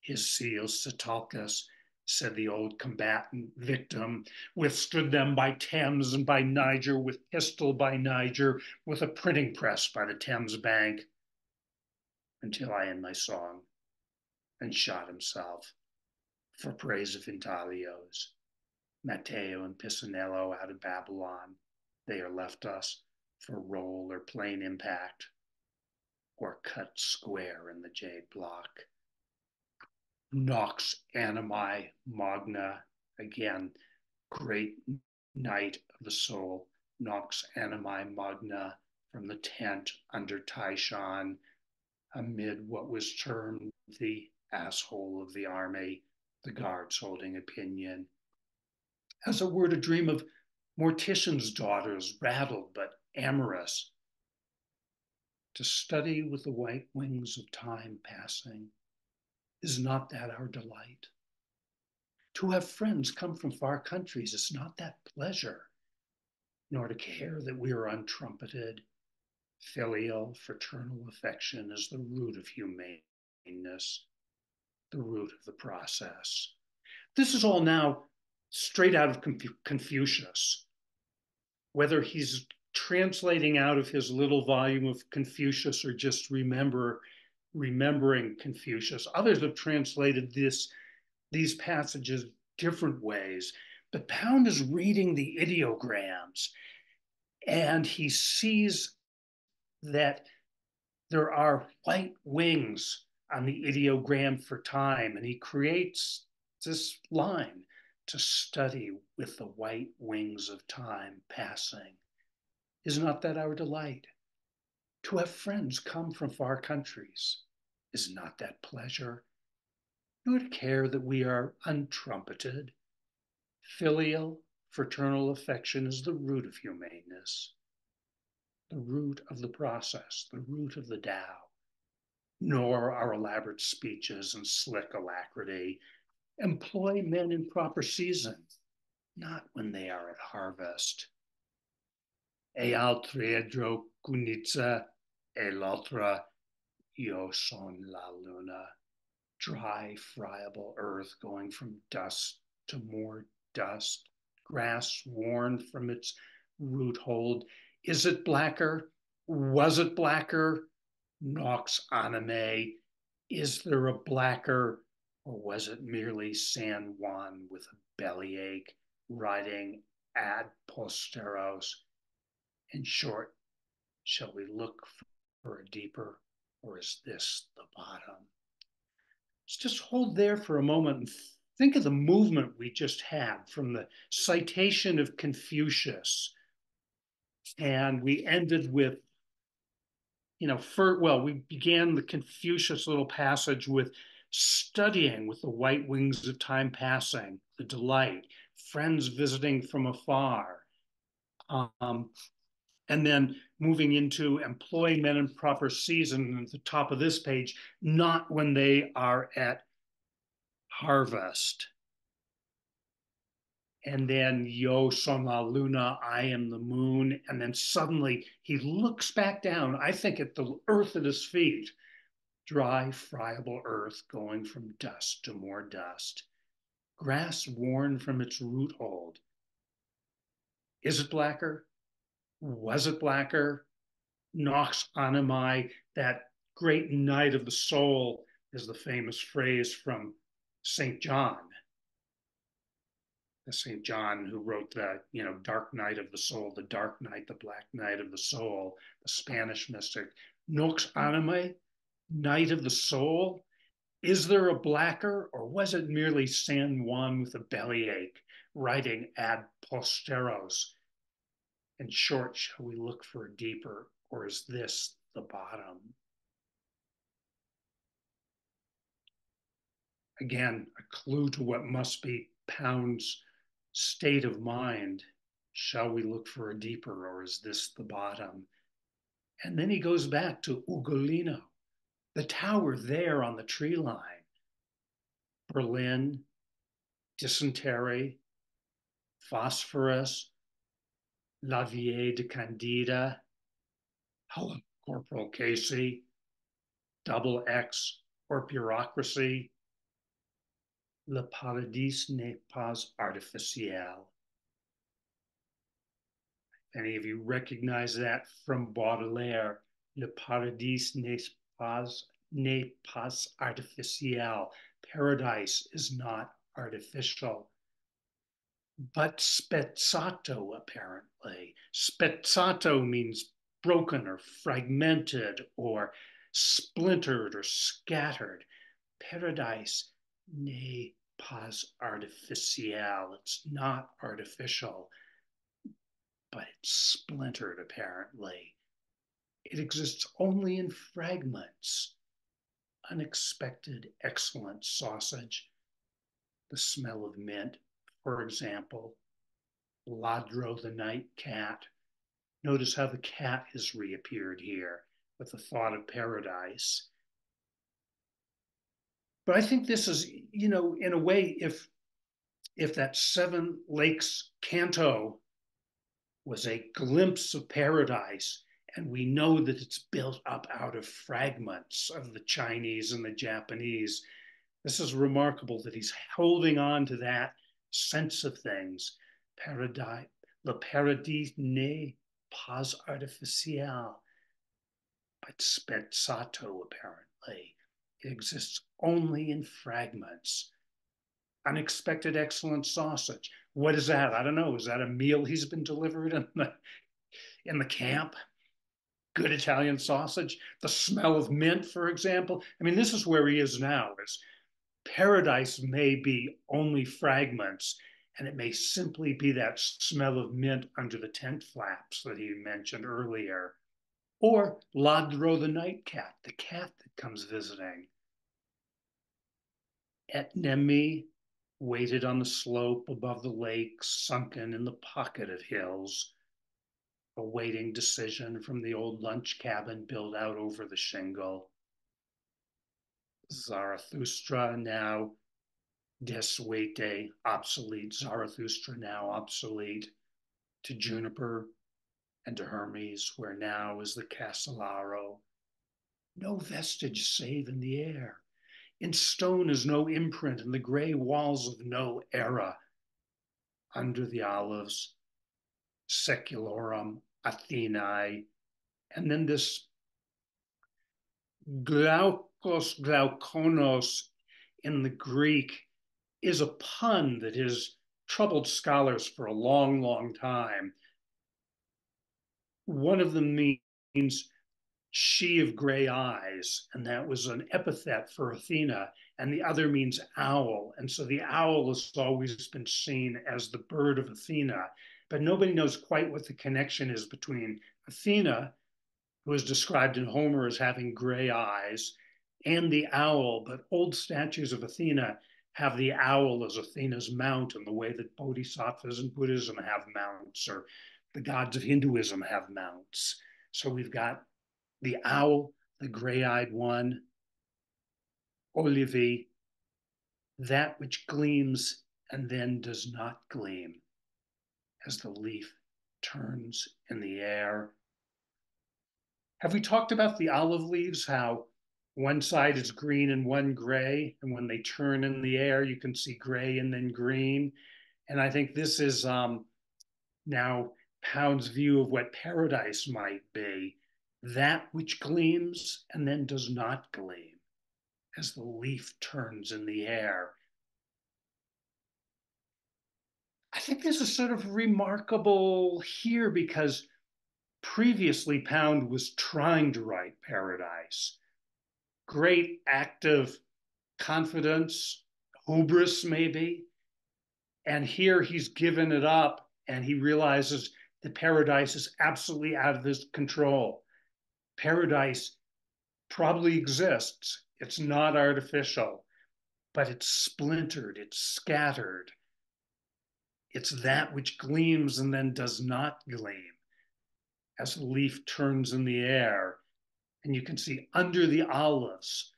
His seal, Satulcus, said the old combatant victim, withstood them by Thames and by Niger, with pistol by Niger, with a printing press by the Thames bank, until I end my song, and shot himself for praise of intaglios. Matteo and Pisanello out of Babylon. They are left us for roll or plain impact or cut square in the jade block. Nox animi magna Again, great night of the soul, nox animi magna from the tent under Taishan, amid what was termed the asshole of the army, the mm-hmm. guards holding opinion. As it were to dream of mortician's daughters, rattled but amorous, to study with the white wings of time passing. Is not that our delight? To have friends come from far countries is not that pleasure, nor to care that we are untrumpeted. Filial, fraternal affection is the root of humaneness, the root of the process. This is all now straight out of Confucius. Whether he's translating out of his little volume of Confucius or just remember remembering Confucius. Others have translated this these passages different ways. But Pound is reading the ideograms and he sees that there are white wings on the ideogram for time, and he creates this line to study with the white wings of time passing. Is not that our delight? To have friends come from far countries, is not that pleasure? Nor to care that we are untrumpeted. Filial, fraternal affection is the root of humaneness, the root of the process, the root of the Tao. Nor our elaborate speeches and slick alacrity employ men in proper season, not when they are at harvest e altri Cunizza e l'altra io son la luna. Dry, friable earth going from dust to more dust, grass worn from its root hold. Is it blacker? Was it blacker? Nox anime. Is there a blacker? Or was it merely San Juan with a bellyache riding ad posteros in short, shall we look for a deeper, or is this the bottom? Let's just hold there for a moment and think of the movement we just had from the citation of Confucius. And we ended with, you know, for, well, we began the Confucius little passage with studying with the white wings of time passing, the delight, friends visiting from afar. Um, and then moving into employ men in proper season at the top of this page, not when they are at harvest. And then Yo son la luna, I am the moon. And then suddenly he looks back down, I think at the earth at his feet, dry, friable earth going from dust to more dust, grass worn from its root hold. Is it blacker? Was it blacker? Nox animae, that great night of the soul, is the famous phrase from St. John. The St. John who wrote the, you know, dark night of the soul, the dark night, the black night of the soul, the Spanish mystic. Nox mm-hmm. animae, night of the soul. Is there a blacker, or was it merely San Juan with a bellyache writing ad posteros in short, shall we look for a deeper, or is this the bottom? Again, a clue to what must be Pound's state of mind. Shall we look for a deeper, or is this the bottom? And then he goes back to Ugolino, the tower there on the tree line. Berlin, dysentery, phosphorus, La Vie de Candida, Hello, Corporal Casey, Double X, or Bureaucracy, Le Paradis n'est pas artificiel. Any of you recognize that from Baudelaire? Le Paradis n'est pas, n'est pas artificiel. Paradise is not artificial but spezzato apparently. Spezzato means broken or fragmented or splintered or scattered. Paradise n'est pas artificial. It's not artificial, but it's splintered apparently. It exists only in fragments. Unexpected, excellent sausage. The smell of mint, for example. Ladro the night cat. Notice how the cat has reappeared here with the thought of paradise. But I think this is, you know, in a way, if if that Seven Lakes canto was a glimpse of paradise, and we know that it's built up out of fragments of the Chinese and the Japanese, this is remarkable that he's holding on to that sense of things. Paradise, le paradis n'est pas artificiel, but spezzato, apparently. It exists only in fragments. Unexpected excellent sausage. What is that? I don't know. Is that a meal he's been delivered in the in the camp? Good Italian sausage. The smell of mint, for example. I mean, this is where he is now. Is paradise may be only fragments, and it may simply be that smell of mint under the tent flaps that he mentioned earlier. Or Ladro the night cat, the cat that comes visiting. at Nemi waited on the slope above the lake, sunken in the pocket of hills, awaiting decision from the old lunch cabin built out over the shingle. Zarathustra now desuete, obsolete, Zarathustra now obsolete, to Jupiter and to Hermes, where now is the Castellaro. No vestige save in the air. In stone is no imprint, and the gray walls of no era. Under the olives, secularum Athenae, and then this glaukos glaukonos in the Greek is a pun that has troubled scholars for a long, long time. One of them means she of gray eyes, and that was an epithet for Athena, and the other means owl. And so the owl has always been seen as the bird of Athena, but nobody knows quite what the connection is between Athena, who is described in Homer as having gray eyes, and the owl. But old statues of Athena have the owl as Athena's mount in the way that bodhisattvas in Buddhism have mounts, or the gods of Hinduism have mounts. So we've got the owl, the gray eyed one, Olivi, that which gleams and then does not gleam as the leaf turns in the air. Have we talked about the olive leaves? How one side is green and one gray, and when they turn in the air, you can see gray and then green. And I think this is um, now Pound's view of what paradise might be that which gleams and then does not gleam as the leaf turns in the air. I think this is sort of remarkable here because previously Pound was trying to write Paradise. Great active confidence, hubris maybe. And here he's given it up and he realizes the paradise is absolutely out of his control paradise probably exists. It's not artificial, but it's splintered, it's scattered. It's that which gleams and then does not gleam as a leaf turns in the air. And you can see under the olives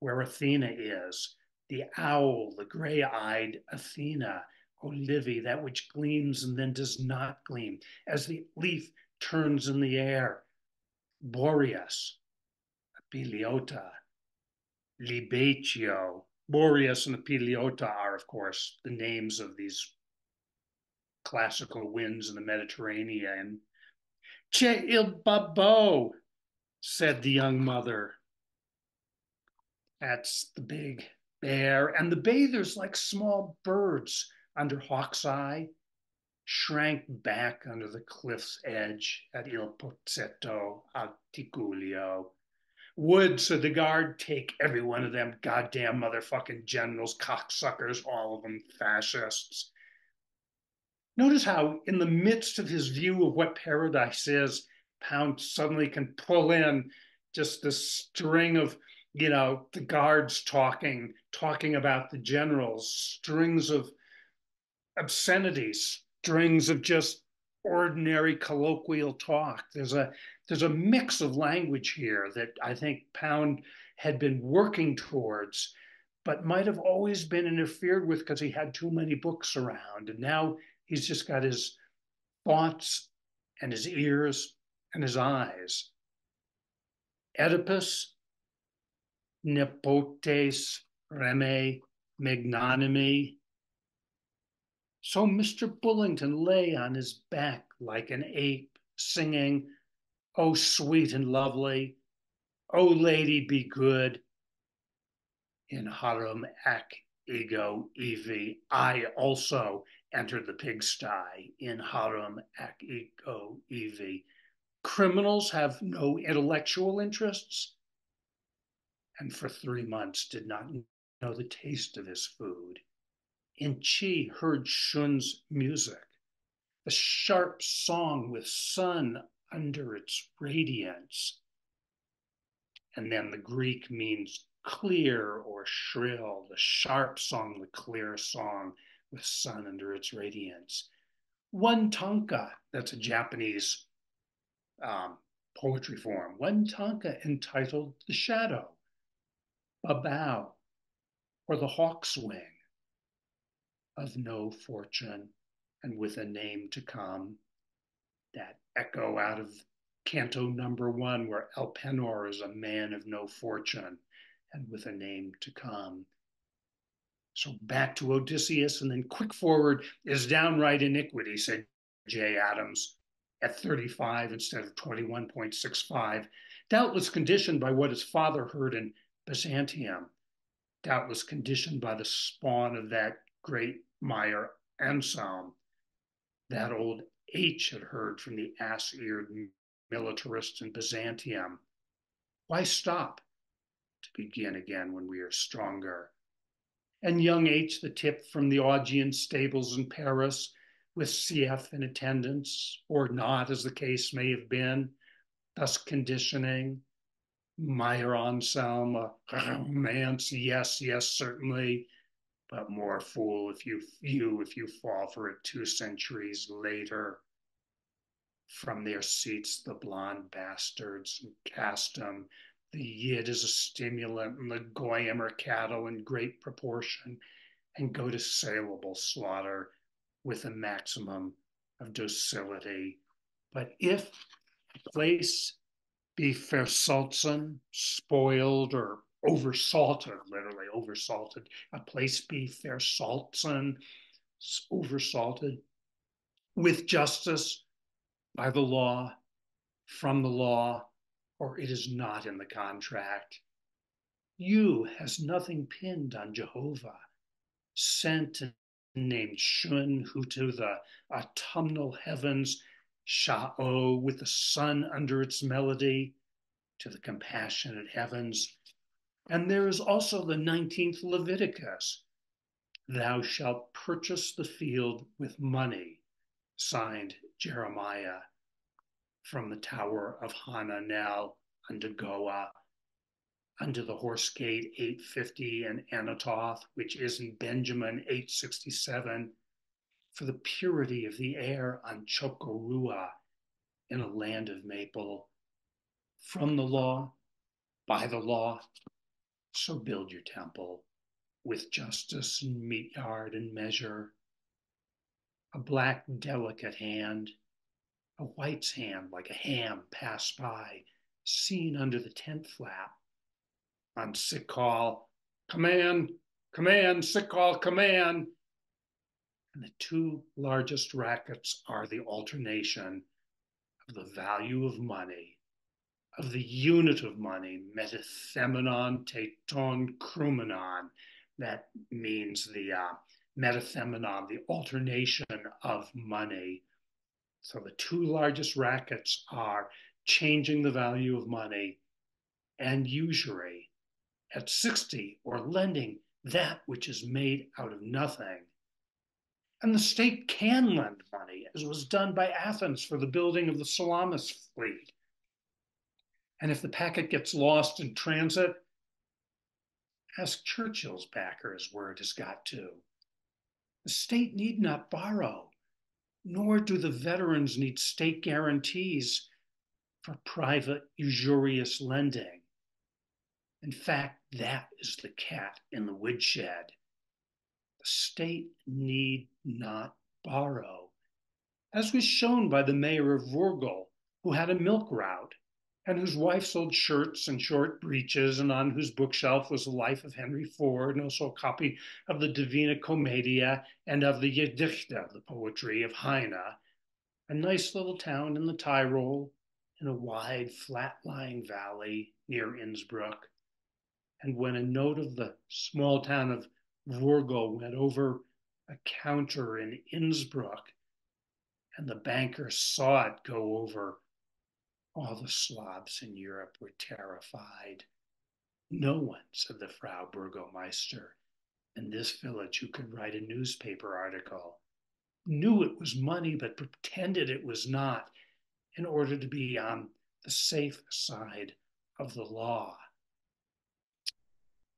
where Athena is, the owl, the gray eyed Athena, Olivia, that which gleams and then does not gleam as the leaf turns in the air Boreas, Apeliota, Libeccio. Boreas and Apeliota are, of course, the names of these classical winds in the Mediterranean. Che il babbo, said the young mother. That's the big bear. And the bathers, like small birds under hawk's eye, shrank back under the cliff's edge at Il Pozzetto Articulio, Would, said the guard, take every one of them goddamn motherfucking generals, cocksuckers, all of them fascists. Notice how, in the midst of his view of what paradise is, Pound suddenly can pull in just this string of, you know, the guards talking, talking about the generals, strings of obscenities, strings of just ordinary colloquial talk. There's a there's a mix of language here that I think Pound had been working towards, but might have always been interfered with because he had too many books around. And now he's just got his thoughts and his ears and his eyes. Oedipus, nepotes, reme, magnanimi. So Mr. Bullington lay on his back like an ape, singing, Oh, sweet and lovely, oh, lady, be good. In harum ac ego evi, I also entered the pigsty in harum ac ego evi. Criminals have no intellectual interests, and for three months did not know the taste of his food. In Chi heard Shun's music, the sharp song with sun under its radiance. And then the Greek means clear or shrill, the sharp song, the clear song with sun under its radiance. One tanka, that's a Japanese um, poetry form, one tanka entitled The Shadow, a bow, or the hawk's wing of no fortune and with a name to come that echo out of canto number one, where Elpenor is a man of no fortune and with a name to come. So back to Odysseus, and then quick forward is downright iniquity, said J. Adams at 35 instead of 21.65, doubtless conditioned by what his father heard in Byzantium, doubtless conditioned by the spawn of that great Meyer Anselm, that old H had heard from the ass eared militarists in Byzantium. Why stop to begin again when we are stronger? And young H, the tip from the Augean stables in Paris, with CF in attendance, or not, as the case may have been, thus conditioning. Meyer Anselm, a romance, yes, yes, certainly but more fool if you you if you fall for it two centuries later. From their seats, the blonde bastards and cast them. The yid is a stimulant, and the goyim are cattle in great proportion, and go to saleable slaughter with a maximum of docility. But if place be versalzen, spoiled, or oversalted, literally oversalted. A place beef, their salts and oversalted with justice by the law, from the law, or it is not in the contract. You has nothing pinned on Jehovah, sent and named Shun, who to the autumnal heavens, Sha'o, with the sun under its melody, to the compassionate heavens, and there is also the 19th Leviticus. Thou shalt purchase the field with money, signed Jeremiah from the tower of Hananel unto Goa, unto the horse gate 850 and Anatoth, which is in Benjamin 867, for the purity of the air on Chocorua in a land of maple, from the law, by the law, so build your temple with justice and meet yard and measure. A black, delicate hand, a white's hand like a ham passed by, seen under the tent flap. On sick call, command, command, sick call, command. And the two largest rackets are the alternation of the value of money of the unit of money, metathemenon, teton, chromenon. That means the uh, the alternation of money. So the two largest rackets are changing the value of money and usury, at 60, or lending that which is made out of nothing. And the state can lend money, as was done by Athens for the building of the Salamis fleet. And if the packet gets lost in transit, ask Churchill's backers where it has got to. The state need not borrow, nor do the veterans need state guarantees for private usurious lending. In fact, that is the cat in the woodshed. The state need not borrow, as was shown by the mayor of Wörgl, who had a milk route and whose wife sold shirts and short breeches, and on whose bookshelf was the life of Henry Ford, and also a copy of the Divina Commedia and of the Gedichte, the poetry of Heine, a nice little town in the Tyrol, in a wide, flat-lying valley near Innsbruck. And when a note of the small town of Wörgl went over a counter in Innsbruck, and the banker saw it go over all the Slavs in Europe were terrified. No one, said the Frau Burgomeister, in this village who could write a newspaper article, knew it was money but pretended it was not in order to be on the safe side of the law.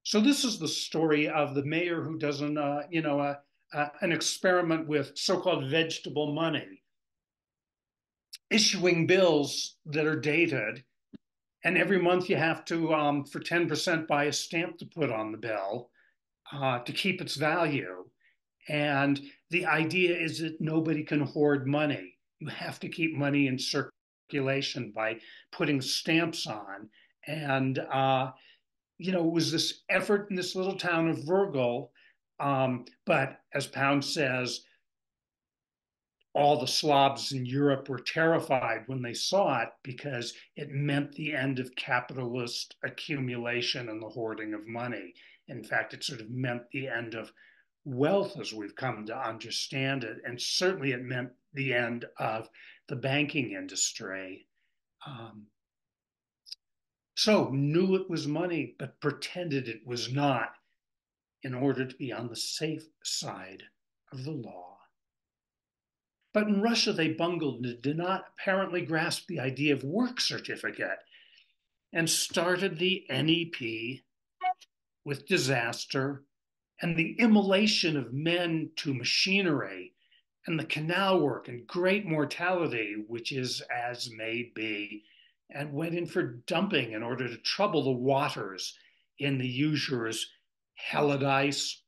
So this is the story of the mayor who does an, uh, you know, uh, uh, an experiment with so-called vegetable money issuing bills that are dated. And every month you have to, um, for 10%, buy a stamp to put on the bill uh, to keep its value. And the idea is that nobody can hoard money. You have to keep money in circulation by putting stamps on. And, uh, you know, it was this effort in this little town of Wörgl. Um, but as Pound says, all the Slavs in Europe were terrified when they saw it because it meant the end of capitalist accumulation and the hoarding of money. In fact, it sort of meant the end of wealth as we've come to understand it. And certainly it meant the end of the banking industry. Um, so knew it was money, but pretended it was not in order to be on the safe side of the law. But in Russia, they bungled and did not apparently grasp the idea of work certificate and started the NEP with disaster and the immolation of men to machinery and the canal work and great mortality, which is as may be, and went in for dumping in order to trouble the waters in the usurious Heladice,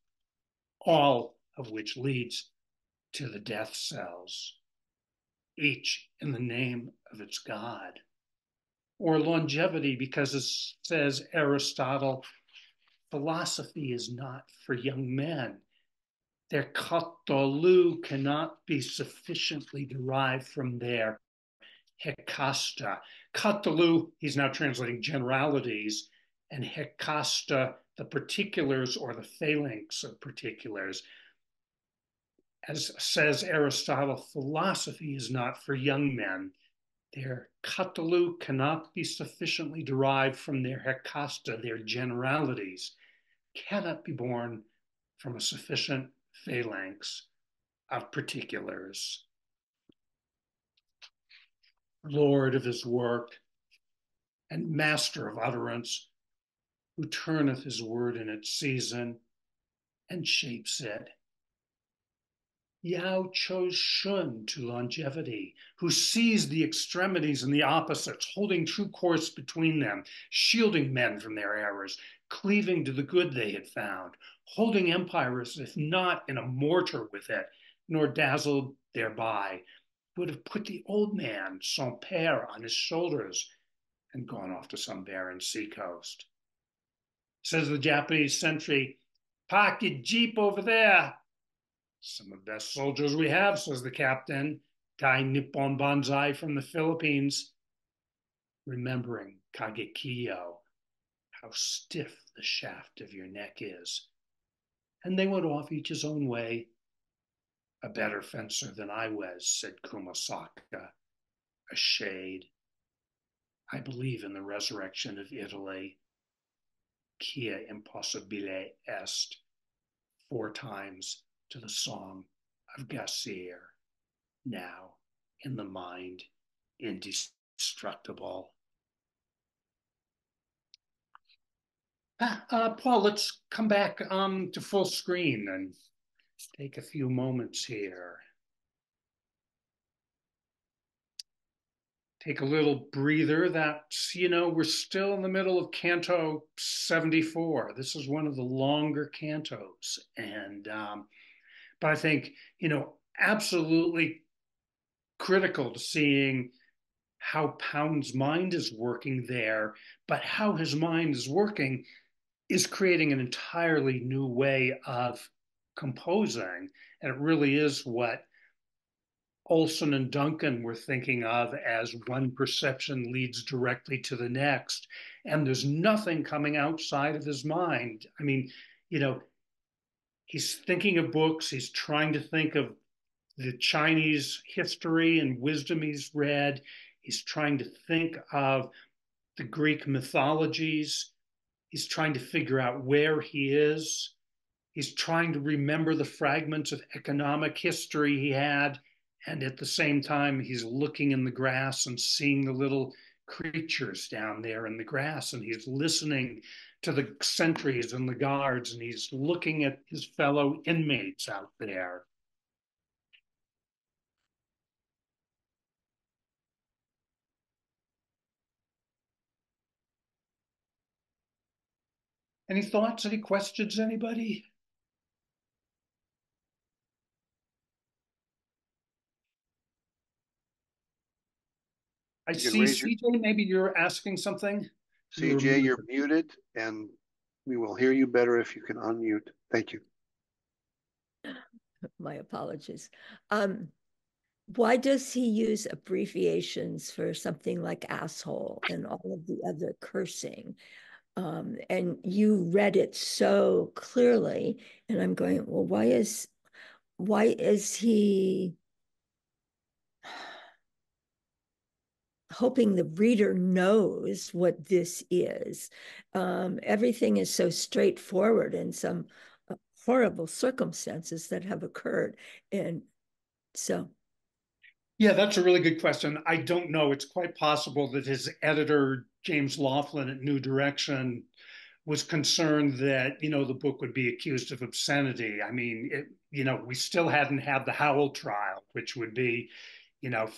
all of which leads to the death cells, each in the name of its God. Or longevity, because it says Aristotle, philosophy is not for young men. Their katolu cannot be sufficiently derived from their hekasta. Katolu, he's now translating generalities, and hekasta, the particulars or the phalanx of particulars as says Aristotle, philosophy is not for young men. Their katalu cannot be sufficiently derived from their hekasta, their generalities, cannot be born from a sufficient phalanx of particulars. Lord of his work and master of utterance, who turneth his word in its season and shapes it Yao chose Shun to longevity, who sees the extremities and the opposites, holding true course between them, shielding men from their errors, cleaving to the good they had found, holding empire as if not in a mortar with it, nor dazzled thereby, would have put the old man, son père, on his shoulders and gone off to some barren seacoast. Says the Japanese sentry, park your jeep over there. Some of the best soldiers we have, says the captain, Dai Nippon Banzai from the Philippines, remembering Kagekiyo, how stiff the shaft of your neck is. And they went off each his own way. A better fencer than I was, said Kumasaka, a shade. I believe in the resurrection of Italy. Quia impossibile est, four times to the song of Gassir, now in the mind, indestructible. Ah, uh, Paul, let's come back um, to full screen and take a few moments here. Take a little breather. That's, you know, we're still in the middle of Canto 74. This is one of the longer cantos. And, um, but I think, you know, absolutely critical to seeing how Pound's mind is working there, but how his mind is working is creating an entirely new way of composing. And it really is what Olson and Duncan were thinking of as one perception leads directly to the next. And there's nothing coming outside of his mind. I mean, you know, he's thinking of books, he's trying to think of the Chinese history and wisdom he's read, he's trying to think of the Greek mythologies He's trying to figure out where he is. He's trying to remember the fragments of economic history he had. And at the same time, he's looking in the grass and seeing the little creatures down there in the grass. And he's listening to the sentries and the guards. And he's looking at his fellow inmates out there. Any thoughts, any questions, anybody? I see CJ, maybe you're asking something. CJ, you're, you're muted and we will hear you better if you can unmute. Thank you. My apologies. Um, why does he use abbreviations for something like asshole and all of the other cursing? um, and you read it so clearly and i'm going well why is why is he hoping the reader knows what this is um, everything is so straightforward in some uh, horrible circumstances that have occurred and so yeah, that's a really good question. I don't know. It's quite possible that his editor, James Laughlin at New Direction, was concerned that, you know, the book would be accused of obscenity. I mean, it, you know, we still hadn't had the Howl trial, which would be, you know,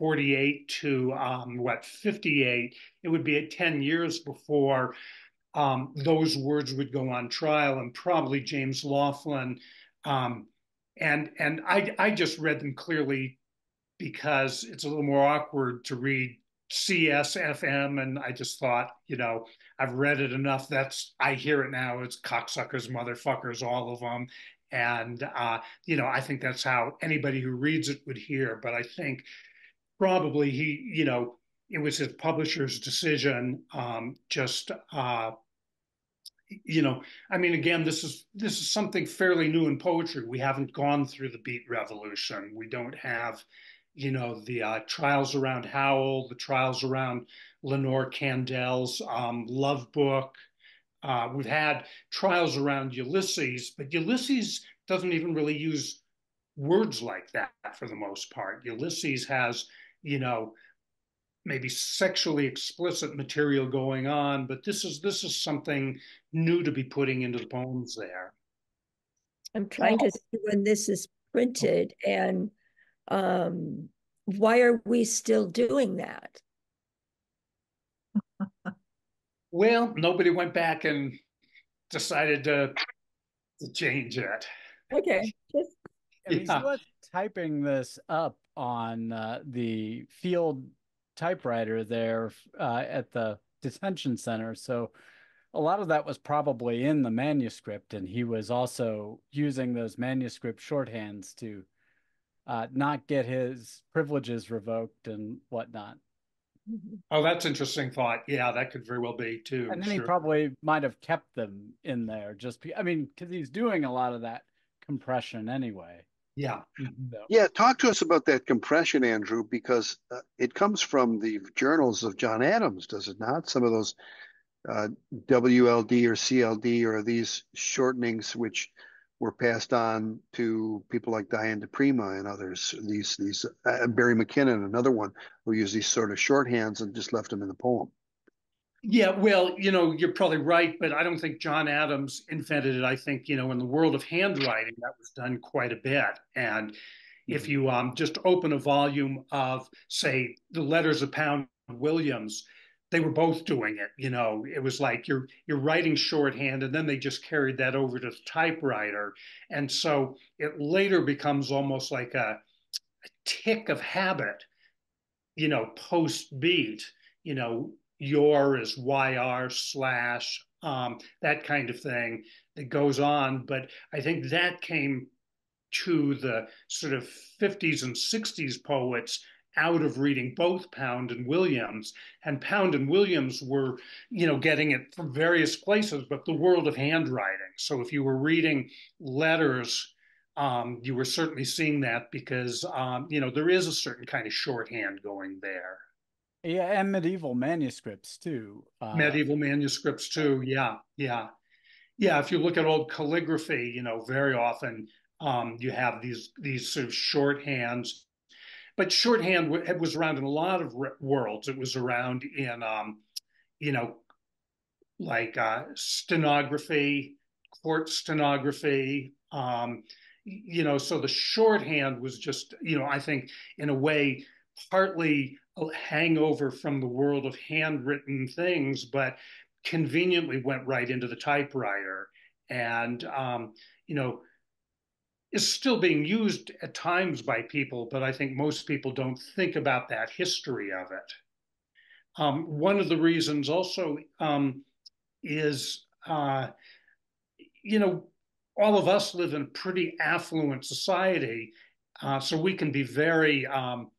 48 to um, what, 58. It would be at 10 years before um, those words would go on trial, and probably James Laughlin. Um, and and I, I just read them clearly because it's a little more awkward to read CSFM. And I just thought, you know, I've read it enough. That's, I hear it now. It's cocksuckers, motherfuckers, all of them. And, uh, you know, I think that's how anybody who reads it would hear. But I think probably he, you know, it was his publisher's decision. Um, just, uh, you know, I mean, again, this is this is something fairly new in poetry. We haven't gone through the beat revolution. We don't have you know, the uh, trials around Howl, the trials around Lenore Kandel's um, love book. Uh, we've had trials around Ulysses, but Ulysses doesn't even really use words like that for the most part. Ulysses has, you know, maybe sexually explicit material going on, but this is this is something new to be putting into the poems there. I'm trying to see when this is printed and um, why are we still doing that? well, nobody went back and decided to, to change it. Okay. Just, and yeah. he was typing this up on uh, the field typewriter there uh, at the detention center. So a lot of that was probably in the manuscript, and he was also using those manuscript shorthands to uh, not get his privileges revoked and whatnot. Mm-hmm. Oh, that's interesting thought. Yeah, that could very well be too. And then sure. he probably might have kept them in there just be, I mean, because he's doing a lot of that compression anyway. Yeah. Yeah. Talk to us about that compression, Andrew, because uh, it comes from the journals of John Adams, does it not? Some of those uh, WLD or CLD or these shortenings which were passed on to people like Diane DiPrima and others. These these uh, Barry McKinnon, another one who used these sort of shorthands and just left them in the poem. Yeah, well, you know, you're probably right, but I don't think John Adams invented it. I think, you know, in the world of handwriting, that was done quite a bit. And if mm-hmm. you um, just open a volume of, say, the letters of Pound Williams, they were both doing it. You know, it was like you're you're writing shorthand, and then they just carried that over to the typewriter, and so it later becomes almost like a, a tick of habit. You know, post beat. You know, your is YR slash, um, that kind of thing that goes on. But I think that came to the sort of 50s and 60s poets out of reading both Pound and Williams. And Pound and Williams were, you know, getting it from various places, but the world of handwriting. So if you were reading letters, um, you were certainly seeing that because, um, you know, there is a certain kind of shorthand going there. Yeah, and medieval manuscripts too. Uh, medieval manuscripts too. Yeah, yeah, yeah. If you look at old calligraphy, you know, very often um, you have these these sort of shorthands. But shorthand was around in a lot of worlds. It was around in, um, you know, like uh, stenography, court stenography. Um, you know, so the shorthand was just, you know, I think in a way partly hangover from the world of handwritten things, but conveniently went right into the typewriter. And, um, you know, is still being used at times by people, but I think most people don't think about that history of it. Um, one of the reasons also um, is, uh, you know, all of us live in a pretty affluent society, uh, so we can be very um,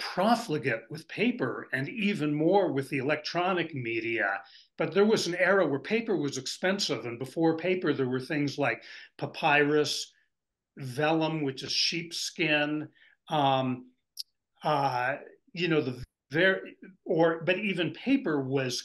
profligate with paper and even more with the electronic media. But there was an era where paper was expensive, and before paper, there were things like papyrus, vellum, which is sheepskin, um, uh, you know, the very, or, but even paper was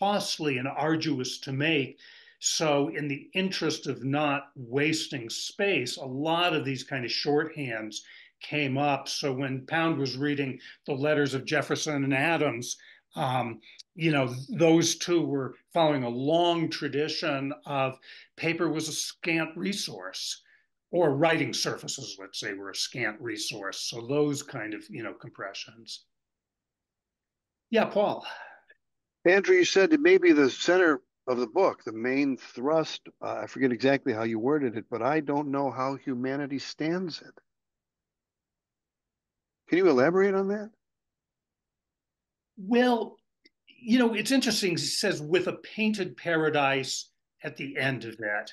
costly and arduous to make. So, in the interest of not wasting space, a lot of these kind of shorthands came up. So when Pound was reading the letters of Jefferson and Adams, um, you know, those two were following a long tradition of paper was a scant resource, or writing surfaces, let's say, were a scant resource. So those kind of, you know, compressions. Yeah, Paul. Andrew, you said it may be the center of the book, the main thrust. Uh, I forget exactly how you worded it, but I don't know how humanity stands it. Can you elaborate on that? Well, you know, it's interesting. He says, with a painted paradise at the end of that,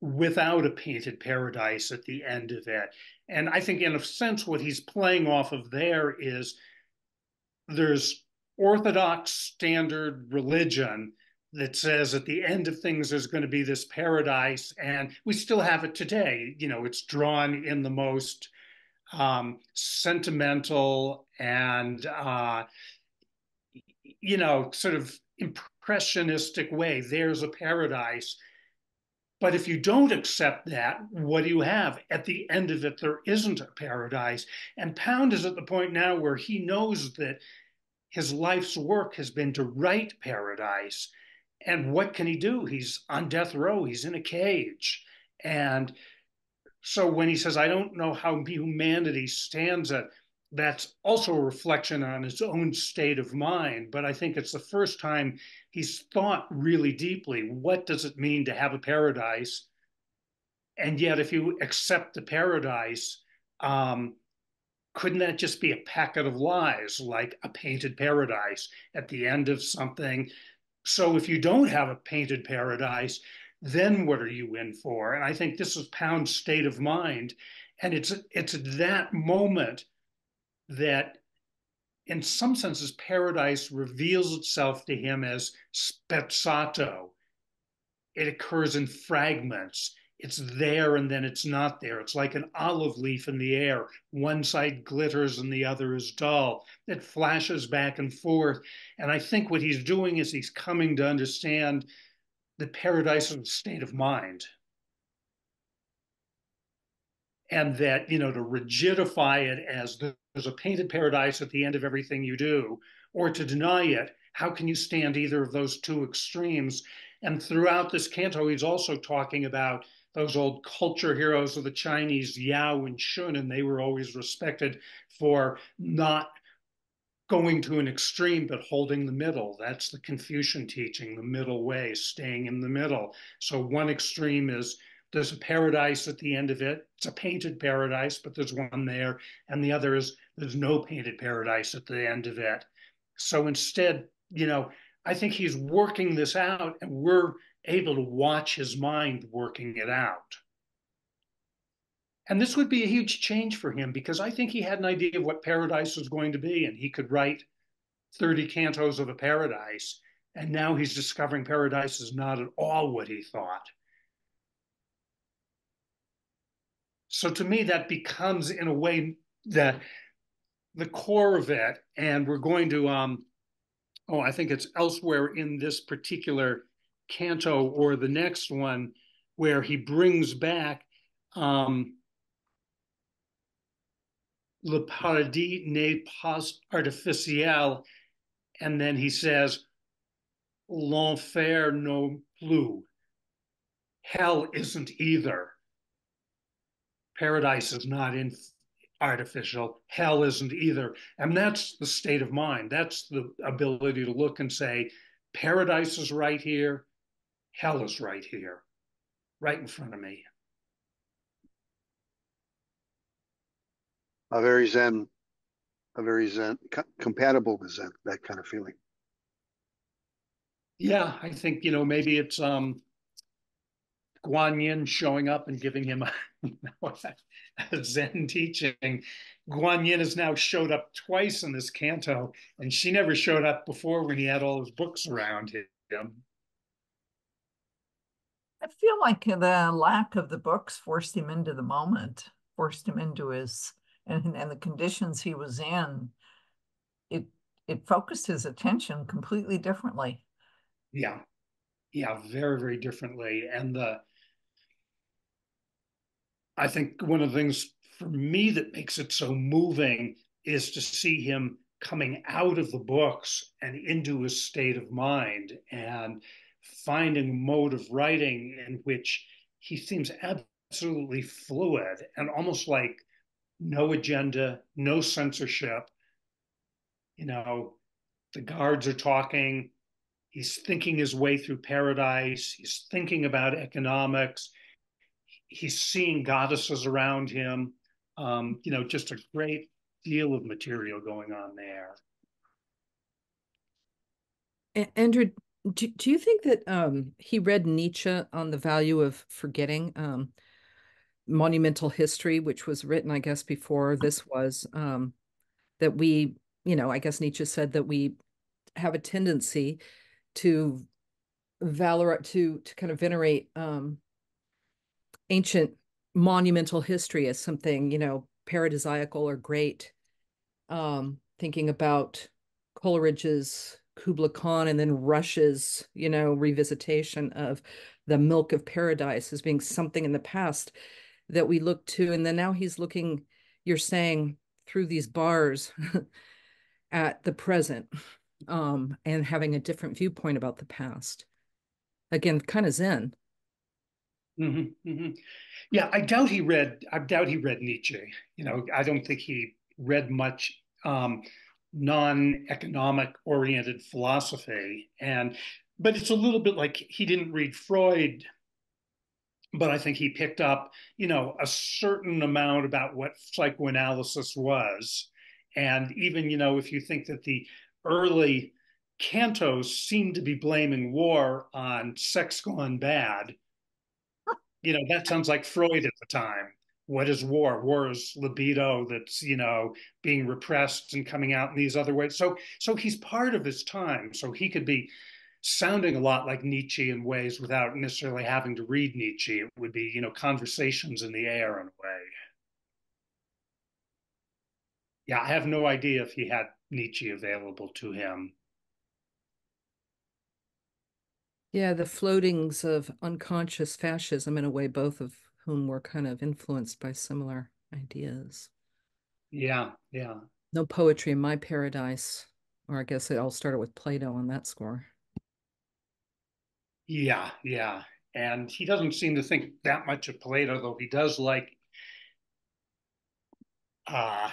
without a painted paradise at the end of that. And I think, in a sense, what he's playing off of there is there's orthodox standard religion that says at the end of things there's going to be this paradise and we still have it today you know it's drawn in the most um, sentimental and uh, you know sort of impressionistic way. There's a paradise. But if you don't accept that, what do you have? At the end of it, there isn't a paradise. And Pound is at the point now where he knows that his life's work has been to write paradise. And what can he do? He's on death row, he's in a cage. And so when he says, I don't know how humanity stands it, that's also a reflection on his own state of mind. But I think it's the first time he's thought really deeply what does it mean to have a paradise? And yet, if you accept the paradise, um, couldn't that just be a packet of lies, like a painted paradise at the end of something? So, if you don't have a painted paradise, then what are you in for? And I think this is Pound's state of mind. And it's it's that moment that in some senses paradise reveals itself to him as spezzato. It occurs in fragments. it's there and then it's not there. It's like an olive leaf in the air. One side glitters and the other is dull. It flashes back and forth. And I think what he's doing is he's coming to understand the a state of mind. And that, you know, to rigidify it as there's a painted paradise at the end of everything you do, or to deny it, how can you stand either of those two extremes? And throughout this canto, he's also talking about those old culture heroes of the Chinese, Yao and Shun, and they were always respected for not going to an extreme but holding the middle. That's the Confucian teaching, the middle way, staying in the middle. So one extreme is there's a paradise at the end of it. It's a painted paradise, but there's one there. And the other is there's no painted paradise at the end of it. So instead, you know, I think he's working this out and we're able to watch his mind working it out. And this would be a huge change for him because I think he had an idea of what paradise was going to be, and he could write 30 cantos of a paradise. And now he's discovering paradise is not at all what he thought. So to me, that becomes, in a way, the the core of it. And we're going to, um, oh, I think it's elsewhere in this particular canto or the next one where he brings back um, Le paradis n'est pas artificiel, and then he says, L'enfer non plus. Hell isn't either. Paradise is not in artificial. Hell isn't either. And that's the state of mind. That's the ability to look and say, paradise is right here, Hell is right here, right in front of me. A very Zen, a very Zen, co- compatible with Zen, that kind of feeling. Yeah, I think, you know, maybe it's um Guan Yin showing up and giving him a, a Zen teaching. Guan Yin has now showed up twice in this canto, and she never showed up before when he had all his books around him. I feel like the lack of the books forced him into the moment, forced him into his and and the conditions he was in. It it focused his attention completely differently. Yeah, yeah, very very differently. And the I think one of the things for me that makes it so moving is to see him coming out of the books and into his state of mind and finding a mode of writing in which he seems absolutely fluid and almost like no agenda, no censorship. You know, the guards are talking. He's thinking his way through paradise. He's thinking about economics. He's seeing goddesses around him. Um, you know, just a great deal of material going on there. Andrew, do, do you think that um, he read Nietzsche on the value of forgetting um, monumental history, which was written, I guess, before this was, um, that we, you know, I guess Nietzsche said that we have a tendency to valor to to kind of venerate um, ancient monumental history as something, you know, paradisiacal or great. Um, thinking about Coleridge's Kubla Khan and then Rush's, you know, revisitation of the milk of paradise as being something in the past that we look to. And then now he's looking, you're saying, through these bars at the present um, and having a different viewpoint about the past. Again, kind of Zen. Mm-hmm, mm-hmm. Yeah, I doubt he read. I doubt he read Nietzsche. You know, I don't think he read much um, non-economic oriented philosophy and but it's a little bit like he didn't read freud but i think he picked up you know a certain amount about what psychoanalysis was. And even you know if you think that the early cantos seem to be blaming war on sex gone bad you know that sounds like freud at the time. What is war? War is libido that's you know being repressed and coming out in these other ways. So so he's part of his time. So he could be sounding a lot like Nietzsche in ways without necessarily having to read Nietzsche. It would be, you know, conversations in the air in a way. Yeah, I have no idea if he had Nietzsche available to him. Yeah, the floatings of unconscious fascism, in a way, both of whom were kind of influenced by similar ideas. Yeah, yeah. No poetry in my paradise, or I guess it all started with Plato on that score. Yeah, yeah. And he doesn't seem to think that much of Plato, though he does like uh,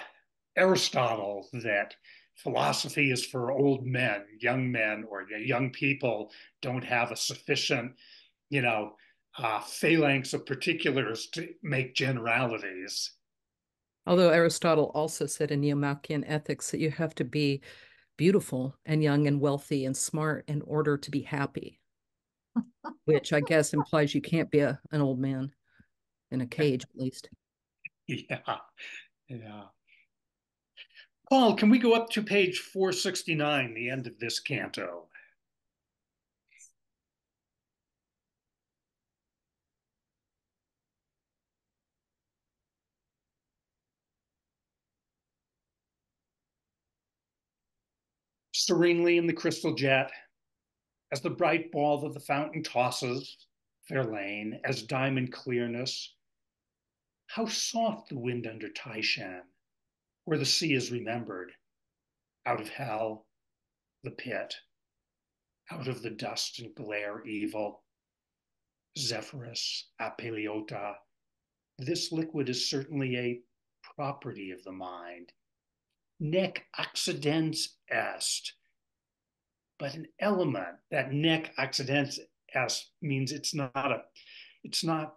Aristotle that philosophy is for old men, young men, or young people don't have a sufficient, you know, uh, phalanx of particulars to make generalities. Although Aristotle also said in Nicomachean Ethics that you have to be beautiful and young and wealthy and smart in order to be happy, which I guess implies you can't be a, an old man in a cage, at least. Yeah, yeah. Paul, can we go up to page 469, the end of this canto? Serenely in the crystal jet, as the bright ball of the fountain tosses, Verlaine, as diamond clearness, how soft the wind under Taishan, where the sea is remembered, out of hell, the pit, out of the dust and glare evil. Zephyrus, apeliota. This liquid is certainly a property of the mind. Nec accidens est. But an element, that nec accidens est means it's not a, it's not,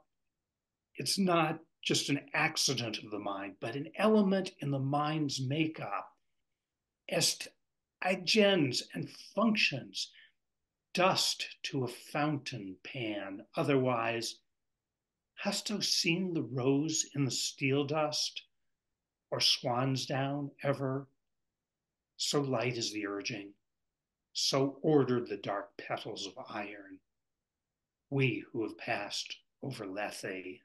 it's not just an accident of the mind, but an element in the mind's makeup est agens and functions dust to a fountain pan. Otherwise, hast thou seen the rose in the steel dust, or swan's down ever? So light is the urging, so ordered the dark petals of iron. We who have passed over Lethe I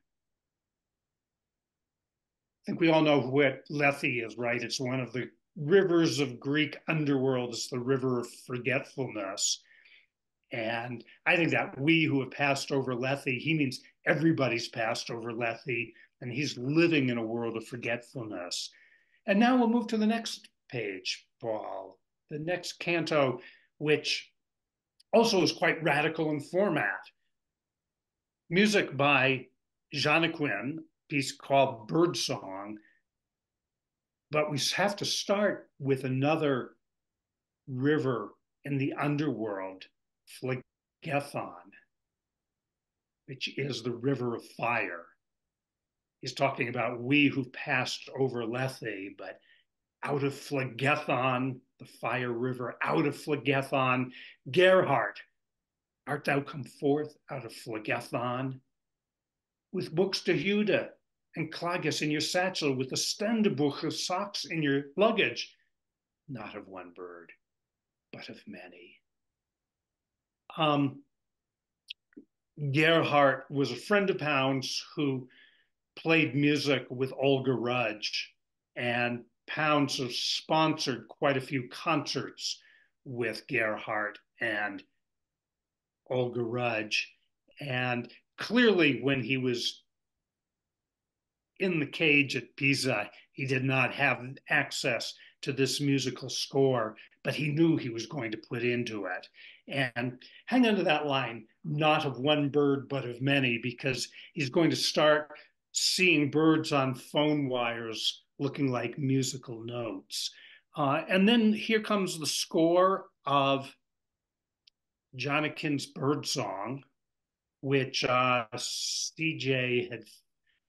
think we all know what Lethe is, right? It's one of the rivers of Greek underworld. It's the river of forgetfulness. And I think that we who have passed over Lethe, he means everybody's passed over Lethe, and he's living in a world of forgetfulness. And now we'll move to the next page, Paul, the next canto, which also is quite radical in format. Music by Janequin, piece called Birdsong. But we have to start with another river in the underworld, Phlegethon, which is the river of fire. He's talking about we who've passed over Lethe, but out of Phlegethon, the fire river, out of Phlegethon, Gerhardt, art thou come forth out of Phlegethon? With Buxtehude, and Klages in your satchel with a Ständebuch of socks in your luggage, not of one bird, but of many. Um, Gerhardt was a friend of Pound's who played music with Olga Rudge, and Pounds has sponsored quite a few concerts with Gerhardt and Olga Rudge. And clearly, when he was in the cage at Pisa, he did not have access to this musical score, but he knew he was going to put into it. And hang on to that line, not of one bird, but of many, because he's going to start seeing birds on phone wires looking like musical notes. Uh, and then here comes the score of Janequin's Bird Song, which uh, CJ had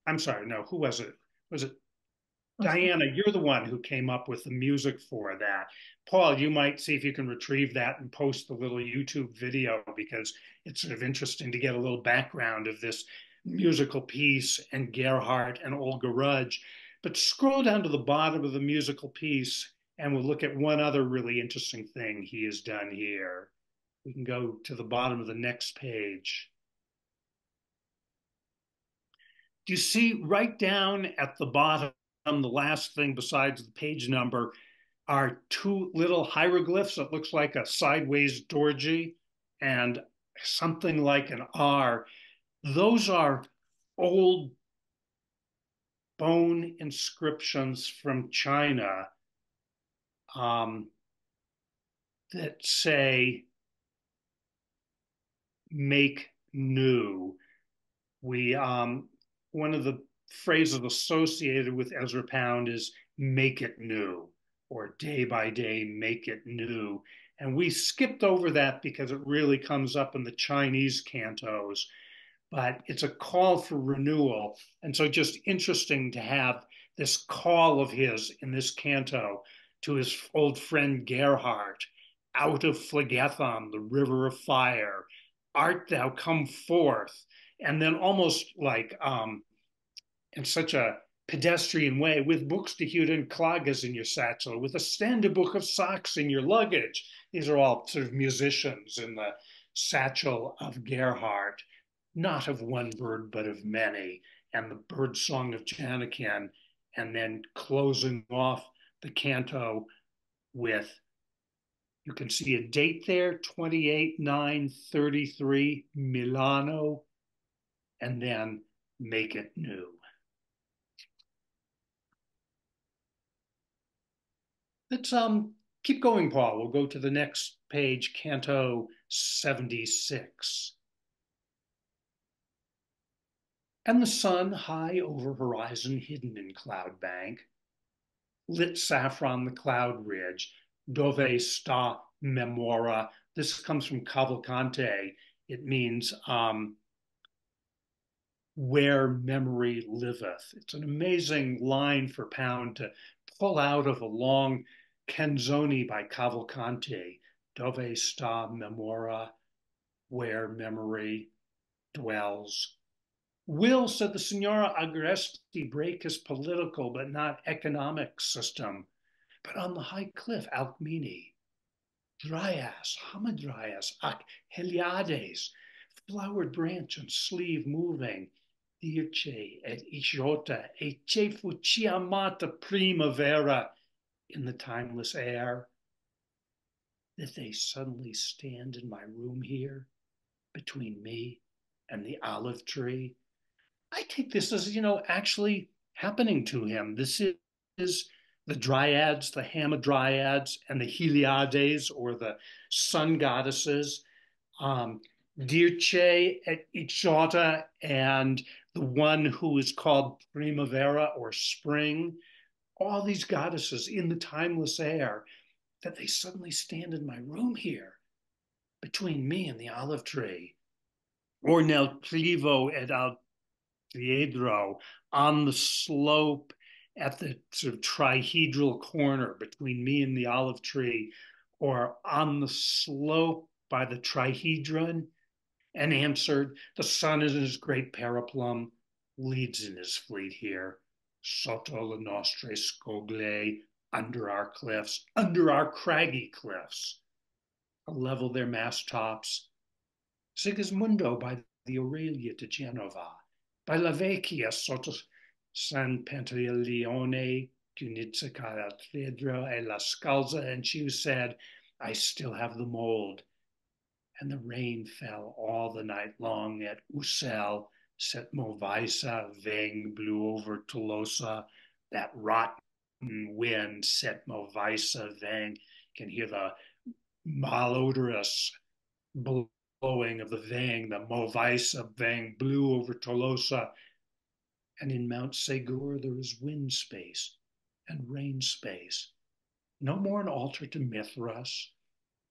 I'm sorry, no, who was it? Was it Diana? You're the one who came up with the music for that. Paul, you might see if you can retrieve that and post the little YouTube video because it's sort of interesting to get a little background of this musical piece and Gerhardt and Olga Rudge. But scroll down to the bottom of the musical piece and we'll look at one other really interesting thing he has done here. We can go to the bottom of the next page. Do you see right down at the bottom, the last thing besides the page number, are two little hieroglyphs that looks like a sideways dorji and something like an R. Those are old bone inscriptions from China um, that say, make new. We, um, one of the phrases associated with Ezra Pound is make it new or day by day make it new. And we skipped over that because it really comes up in the Chinese cantos, but it's a call for renewal. And so just interesting to have this call of his in this canto to his old friend Gerhardt, out of Phlegethon, the river of fire, art thou come forth? And then almost like um, in such a pedestrian way with books to Buxtehude and Klages in your satchel, with a standard book of socks in your luggage. These are all sort of musicians in the satchel of Gerhardt, not of one bird, but of many, and the bird song of Janequin, and then closing off the canto with you can see a date there 28 9 33 Milano, and then make it new. Let's um keep going, Paul. We'll go to the next page, Canto 76. And the sun high over horizon hidden in cloud bank, lit saffron the cloud ridge, dove sta memora. This comes from Cavalcanti. It means um, where memory liveth. It's an amazing line for Pound to pull out of a long Canzoni by Cavalcanti, Dove sta memora, where memory dwells. Will, said the Signora Agresti, break his political but not economic system. But on the high cliff, Alcmene, Dryas, Hamadryas, Ac Heliades, flowered branch and sleeve moving, Dirce et Igiota, e che fuciamata primavera, in the timeless air, that they suddenly stand in my room here between me and the olive tree. I take this as, you know, actually happening to him. This is the dryads, the hamadryads, and the heliades, or the sun goddesses, um, Dirce et Ichota, and the one who is called Primavera or spring all these goddesses in the timeless air, that they suddenly stand in my room here between me and the olive tree. Or nel plivo et al triedro on the slope at the sort of trihedral corner between me and the olive tree, or on the slope by the trihedron, and answered, The sun is in his great periplum, leads in his fleet here sotto le nostre scogle, under our cliffs, under our craggy cliffs, level their mast tops. Sigismundo by the Aurelia to Genova, by La Vecchia sotto San Pantaleone, Cunizzica, Pedro, e La Scalza, and she said, I still have the mold. And the rain fell all the night long at Ussel, set Movisa, Veng blew over Tolosa. That rotten wind set Movisa, Veng. Can hear the malodorous blowing of the Vang, The Movice of Vang blew over Tolosa. And in Mount Segur, there is wind space and rain space. No more an altar to Mithras,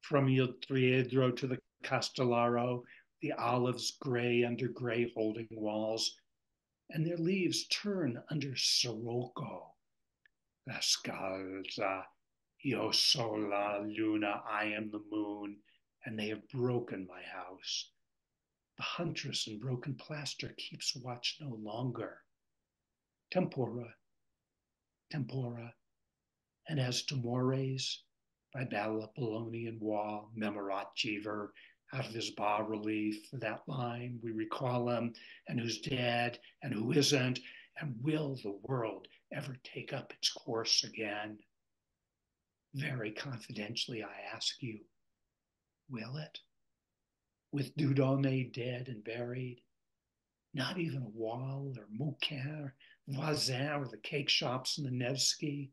from Il Triedro to the Castellaro, the olives gray under gray holding walls, and their leaves turn under sirocco. La scalza, io sola luna, I am the moon, and they have broken my house. The huntress in broken plaster keeps watch no longer. Tempora, tempora, and as to mores, by Babylonian wall, Memorat out of his bas relief, that line, we recall him, and who's dead, and who isn't, and will the world ever take up its course again? Very confidentially, I ask you, will it? With Dieudonné dead and buried, not even wall or Mouquin or Voisin or the cake shops in the Nevsky.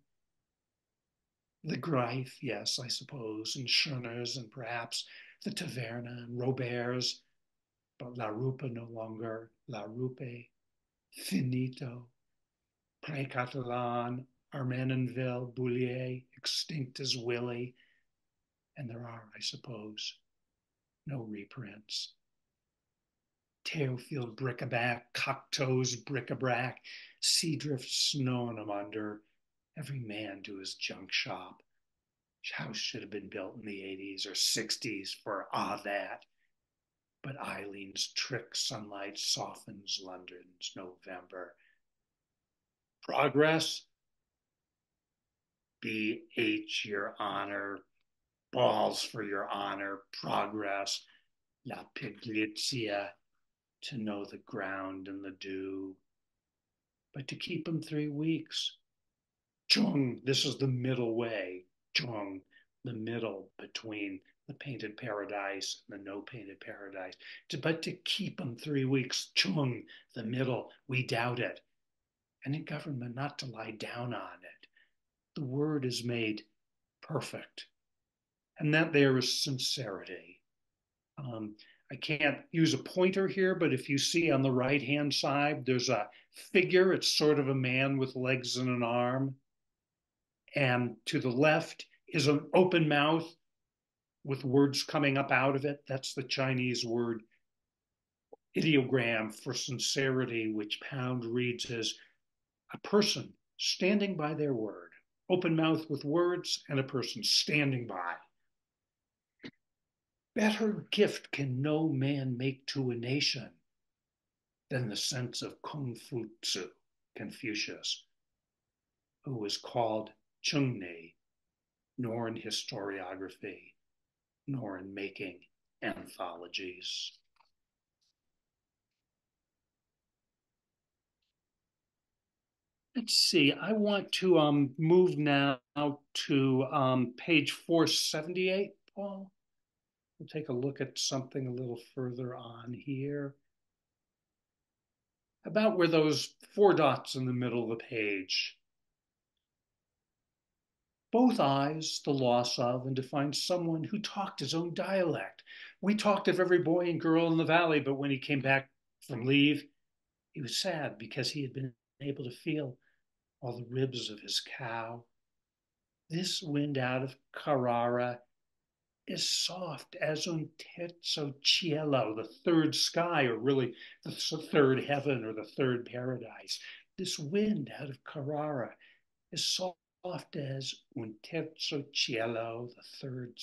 The Greif, yes, I suppose, and Schöner's and perhaps the Taverna and Robert's, but La Rupa no longer, La Rupe, finito. Pré-Catalan, Armenonville, Bullier, extinct as Willie, and there are, I suppose, no reprints. Théophile bric-a-brac, Cocteau's bric-a-brac, Seadrift snowing them under, every man to his junk shop. House should have been built in the 80s or 60s for ah that. But Eileen's trick sunlight softens London's November. Progress? BH, your honor. Balls for your honor. Progress. La pigrizia, to know the ground and the dew. But to keep them three weeks. Chung, this is the middle way. Chung, the middle between the painted paradise and the no painted paradise. To but to keep them three weeks, chung, the middle, we doubt it. And in government, not to lie down on it. The word is made perfect. And that there is sincerity. Um, I can't use a pointer here, but if you see on the right hand side, there's a figure. It's sort of a man with legs and an arm. And to the left is an open mouth with words coming up out of it. That's the Chinese word ideogram for sincerity, which Pound reads as a person standing by their word, open mouth with words, and a person standing by. Better gift can no man make to a nation than the sense of Kung Fu Tzu, Confucius, who was called Chungni, nor in historiography nor in making anthologies. Let's see, I want to um, move now to um, page 478, Paul. We'll take a look at something a little further on here. About where those four dots in the middle of the page both eyes the loss of and to find someone who talked his own dialect. We talked of every boy and girl in the valley, but when he came back from leave, he was sad because he had been able to feel all the ribs of his cow. This wind out of Carrara is soft as un terzo cielo, the third sky, or really the third heaven or the third paradise. This wind out of Carrara is soft as un terzo cielo, the third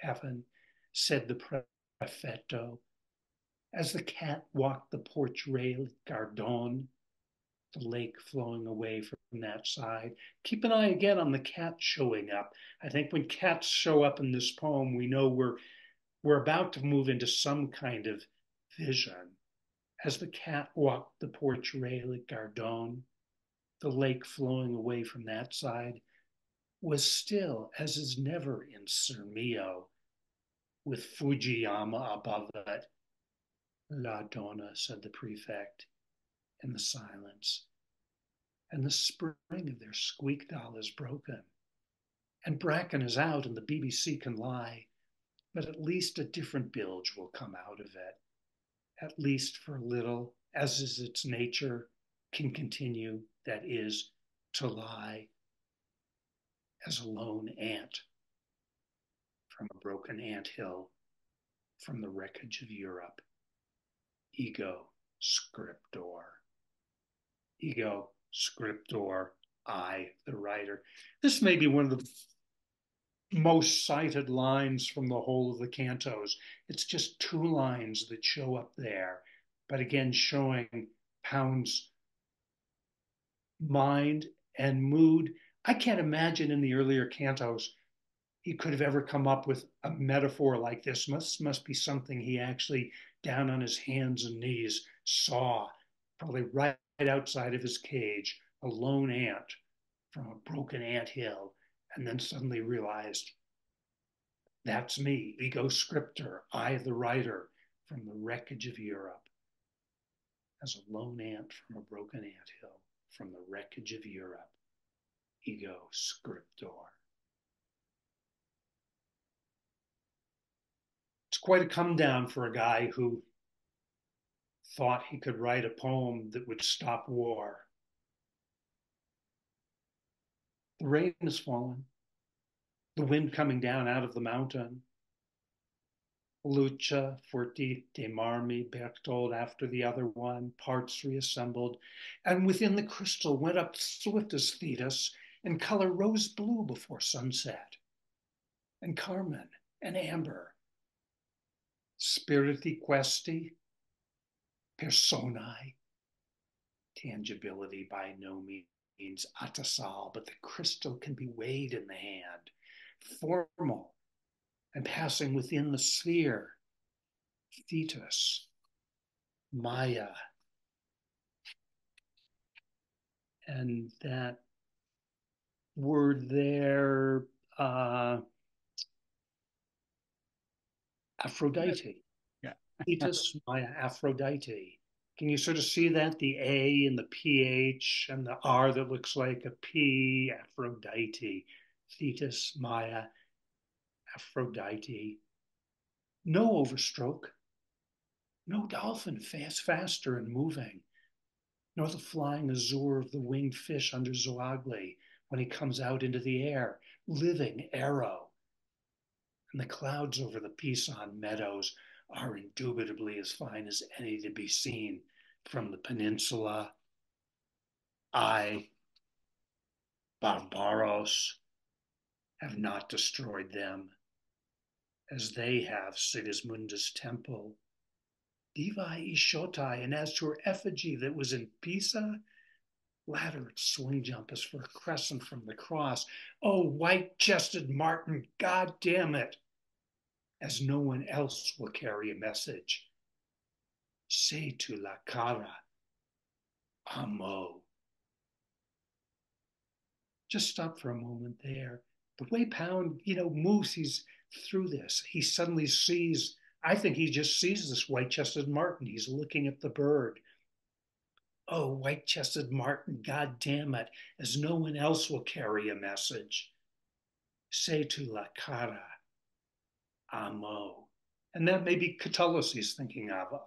heaven, said the prefetto. As the cat walked the porch rail at Gardone, the lake flowing away from that side. Keep an eye again on the cat showing up. I think when cats show up in this poem, we know we're we're about to move into some kind of vision. As the cat walked the porch rail at Gardone, the lake flowing away from that side, was still, as is never in Sirmio, with Fujiyama above it. La Donna, said the prefect, in the silence. And the spring of their squeak doll is broken. And Bracken is out, and the BBC can lie, but at least a different bilge will come out of it. At least for a little, as is its nature, can continue that is to lie as a lone ant from a broken ant hill from the wreckage of Europe. Ego scriptor. Ego scriptor, I, the writer. This may be one of the most cited lines from the whole of the cantos. It's just two lines that show up there, but again, showing Pound's mind and mood. I can't imagine in the earlier cantos he could have ever come up with a metaphor like this. Must must be something he actually down on his hands and knees saw, probably right outside of his cage, a lone ant from a broken ant hill, and then suddenly realized that's me, ego scriptor, I the writer from the wreckage of Europe. As a lone ant from a broken ant hill, from the wreckage of Europe, ego scriptor. It's quite a come down for a guy who thought he could write a poem that would stop war. The rain has fallen the wind coming down out of the mountain. Lucha, Forti, De Marmi, Berchtold after the other one, parts reassembled, and within the crystal went up swift as Thetis, in color rose blue before sunset, and carmine and amber. Spiriti questi, personae, tangibility by no means atasal, but the crystal can be weighed in the hand formal and passing within the sphere, thetis, Maya. And that word there, uh, Aphrodite. Thetis, Maya, Aphrodite. Can you sort of see that? The A and the PH and the R that looks like a P, Aphrodite. Thetis, Maya, Aphrodite. No overstroke, no dolphin fast, faster and moving, nor the flying azure of the winged fish under Zoagli when he comes out into the air, living arrow. And the clouds over the Pisan meadows are indubitably as fine as any to be seen from the peninsula. I, Barbaros, have not destroyed them, as they have Sigismundo's temple. Divai Ishotai, and as to her effigy that was in Pisa, laddered swing jump as for a crescent from the cross. Oh, white chested Martin, God damn it! As no one else will carry a message. Say to la cara, amo. Just stop for a moment there the way Pound, you know, moves, he's through this. He suddenly sees, I think he just sees this white chested martin. He's looking at the bird. Oh, white chested martin, God damn it, as no one else will carry a message. Say to La Cara, Amo. And that may be Catullus he's thinking of. Uh,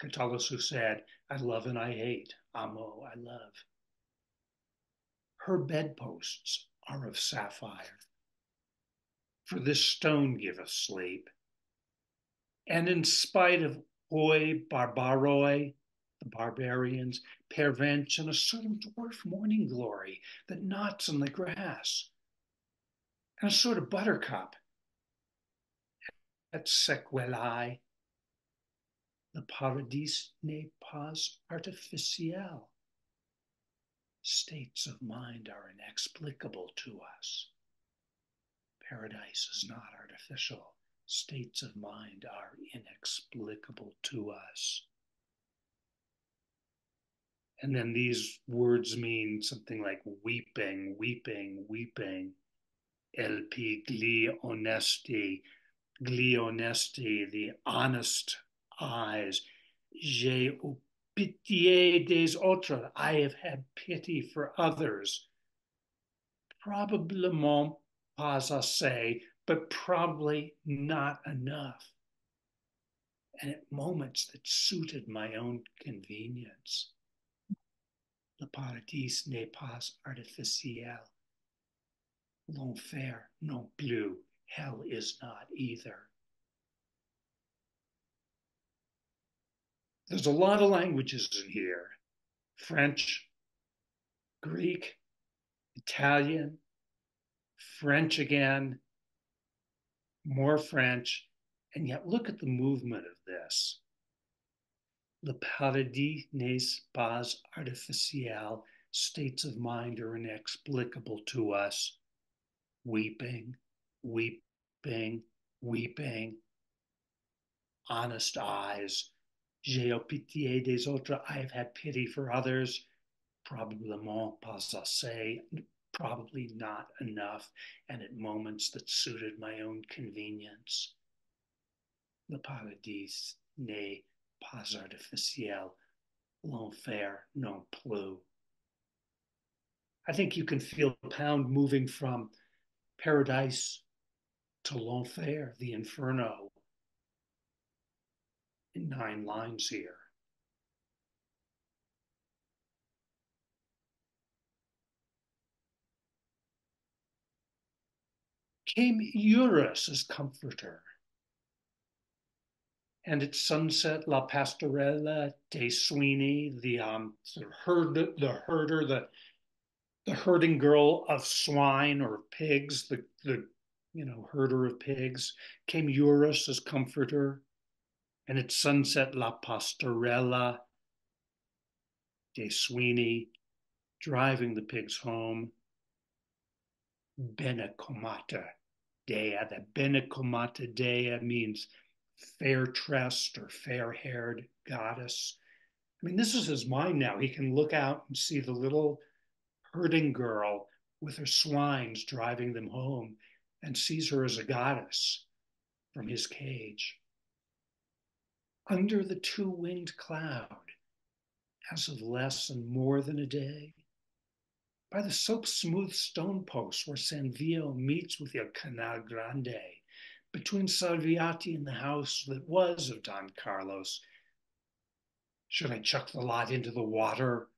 Catullus who said, I love and I hate. Amo, I love. Her bedposts are of sapphire. For this stone giveth sleep. And in spite of oi barbaroi, the barbarians, pervenche, a sort of dwarf morning glory that knots in the grass, and a sort of buttercup at sequelae, the paradis n'est pas artificiel states of mind are inexplicable to us. Paradise is not artificial. States of mind are inexplicable to us. And then these words mean something like weeping, weeping, weeping. LP gli onesti, gli onesti, the honest eyes. J'ai eu pitié des autres. I have had pity for others. Probablement pas assez, but probably not enough. And at moments that suited my own convenience. Le paradis n'est pas artificiel. L'enfer non plus. Hell is not either. There's a lot of languages in here French, Greek, Italian, French again, more French. And yet, look at the movement of this. Le paradis n'est pas artificiel. States of mind are inexplicable to us. Weeping, weeping, weeping, honest eyes. J'ai eu pitié des autres. I have had pity for others. Probablement pas assez. Probably not enough, and at moments that suited my own convenience. Le paradis n'est pas artificiel. L'enfer non plus. I think you can feel the Pound moving from paradise to l'enfer, the inferno, in nine lines here. Came Eurus as comforter. And at sunset, La Pastorella dei suini, the um, the herd, the herder, the the herding girl of swine or pigs, the the you know herder of pigs, came Eurus as comforter and at sunset La Pastorella dei suini driving the pigs home. Benecomata Dea. The Benecomata Dea means fair tressed or fair haired goddess. I mean, this is his mind now. He can look out and see the little herding girl with her swines driving them home and sees her as a goddess from his cage under the two winged cloud as of less and more than a day. By the soap smooth stone post where San Vio meets with the Canal Grande, between Salviati and the house that was of Don Carlos. Should I chuck the lot into the water?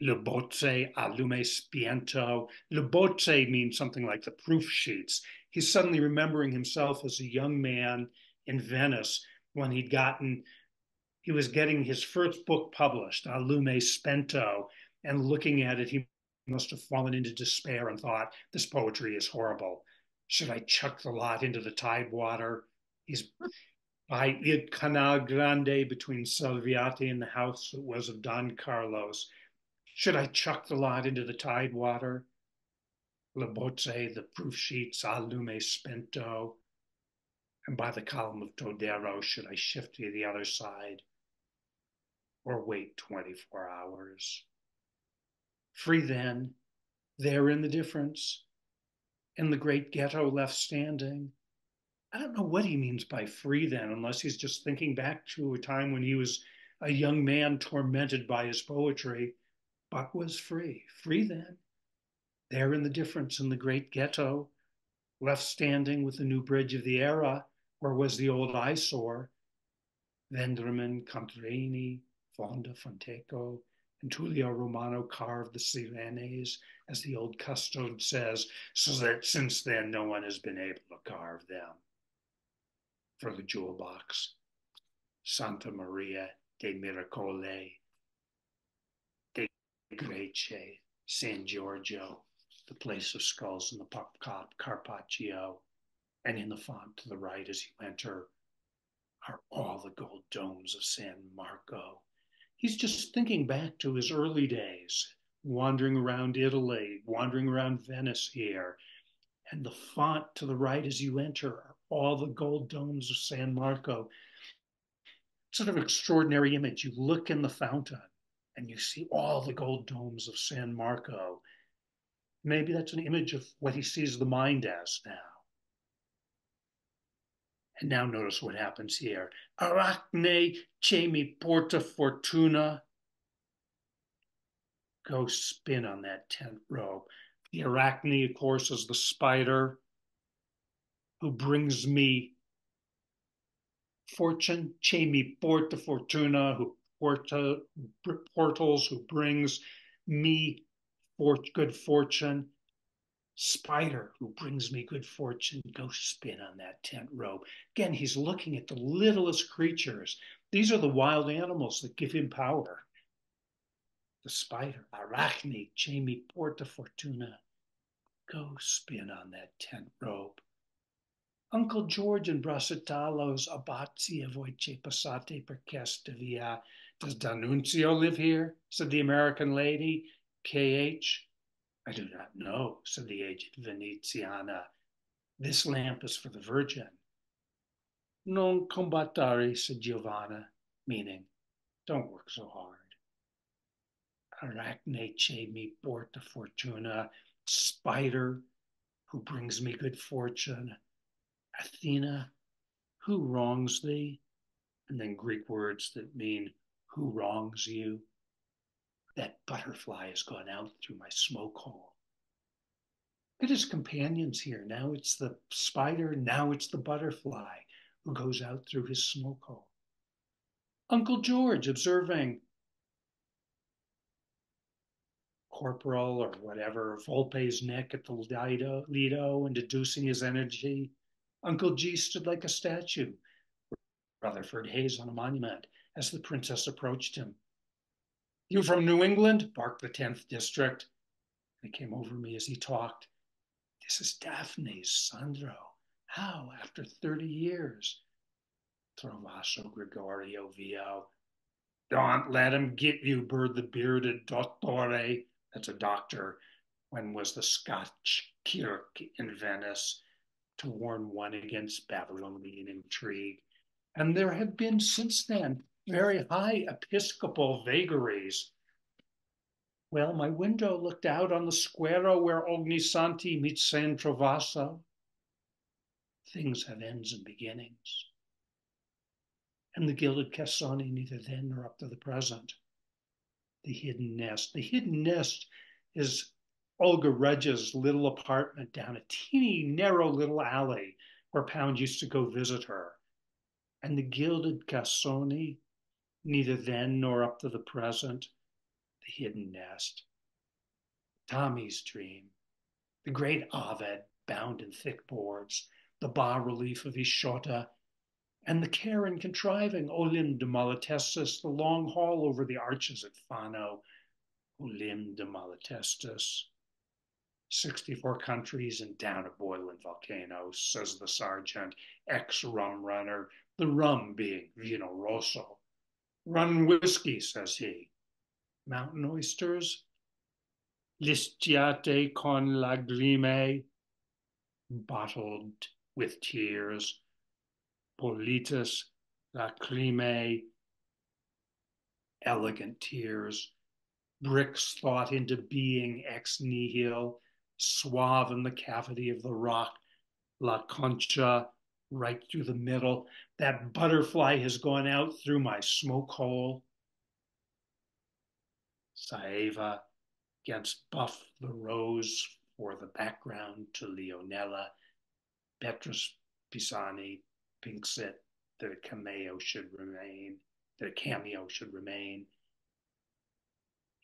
Le bozze a lume spento. Le bozze means something like the proof sheets. He's suddenly remembering himself as a young man in Venice when he'd gotten, he was getting his first book published, A Lume Spento, and looking at it, he must have fallen into despair and thought, this poetry is horrible. Should I chuck the lot into the tidewater? He's by Il Canal Grande between Salviati and the house that was of Don Carlos. Should I chuck the lot into the tidewater? Le Bozze, the proof sheets, A Lume Spento and by the column of Todero, should I shift to the other side or wait 24 hours? Free then, there in the difference, in the great ghetto left standing. I don't know what he means by free then, unless he's just thinking back to a time when he was a young man tormented by his poetry, but was free. Free then, there in the difference in the great ghetto, left standing with the new bridge of the era, where was the old eyesore, Vendramin, Contarini, Fonda, Fonteco, and Tullio Romano carved the Sirenes, as the old custode says, so that since then no one has been able to carve them. For the jewel box, Santa Maria de Miracoli, de Grece, San Giorgio, the place of skulls in the Carpaccio, and in the font to the right as you enter are all the gold domes of San Marco. He's just thinking back to his early days, wandering around Italy, wandering around Venice here. And the font to the right as you enter are all the gold domes of San Marco. Sort of extraordinary image. You look in the fountain and you see all the gold domes of San Marco. Maybe that's an image of what he sees the mind as now. And now notice what happens here. Arachne chemi porta fortuna. Go spin on that tent rope. The arachne, of course, is the spider who brings me fortune. Chemi porta fortuna, who porta, portals, who brings me for good fortune spider who brings me good fortune, go spin on that tent rope. Again, he's looking at the littlest creatures. These are the wild animals that give him power. The spider, Arachne, Jamie Porta Fortuna, go spin on that tent rope. Uncle George and Bracetalos Abazzi voce passate per questa via. Does D'Annunzio live here? said the American lady. KH. I do not know, said the aged Veneziana. This lamp is for the Virgin. Non combattare, said Giovanna, meaning, don't work so hard. Arachne che mi porta fortuna, spider who brings me good fortune. Athena, who wrongs thee? And then Greek words that mean who wrongs you. That butterfly has gone out through my smoke hole. It is companions here. Now it's the spider, now it's the butterfly who goes out through his smoke hole. Uncle George observing Corporal or whatever, Volpe's neck at the Lido, Lido and deducing his energy. Uncle G stood like a statue. Rutherford Hayes on a monument as the princess approached him. You from New England? barked the 10th district. It came over me as he talked. This is Daphne, Sandro. How, after 30 years? Trovaso Gregorio Vio. Don't let him get you, bird the bearded dottore. That's a doctor. When was the Scotch kirk in Venice to warn one against Babylonian intrigue? And there have been since then very high episcopal vagaries well, my window looked out on the square where Ognissanti meets San Trovaso. Things have ends and beginnings. And the gilded Cassoni neither then nor up to the present. The hidden nest. The hidden nest is Olga Rudge's little apartment down a teeny, narrow little alley where Pound used to go visit her. And the gilded Cassoni, neither then nor up to the present, the hidden nest. Tami's dream, the great Ovid bound in thick boards, the bas relief of Ishota, and the care in contriving Olim de Malatestis, the long hall over the arches at Fano, Olim de Malatestis. 64 countries and down a boiling volcano, says the sergeant, ex rum runner, the rum being Vino Rosso. Run whiskey, says he. Mountain oysters, listiate con lagrime, bottled with tears, politas lacrimae, elegant tears, bricks thought into being ex nihil, suave in the cavity of the rock, la concha, right through the middle. That butterfly has gone out through my smoke hole. Saeva against Buff the Rose for the background to Leonella. Petrus Pisani thinks that the cameo should remain, that a cameo should remain.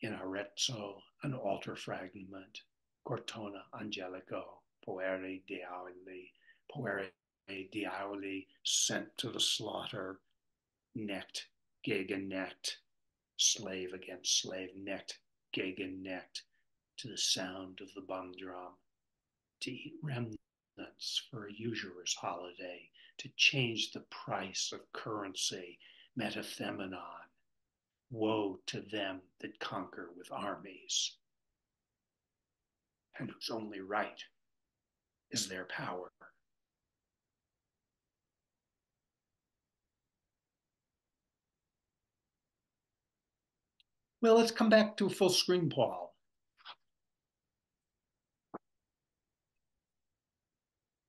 In Arezzo, an altar fragment, Cortona Angelico, Poeri Poere Diaoli, Poere Diaoli, sent to the slaughter, Knecht, gegen Knecht, slave against slave, Knecht, gegen Knecht, to the sound of the bung drum, to eat remnants for a usurer's holiday, to change the price of currency, metathemenon. Woe to them that conquer with armies, and whose only right is their power. Well, let's come back to full screen, Paul.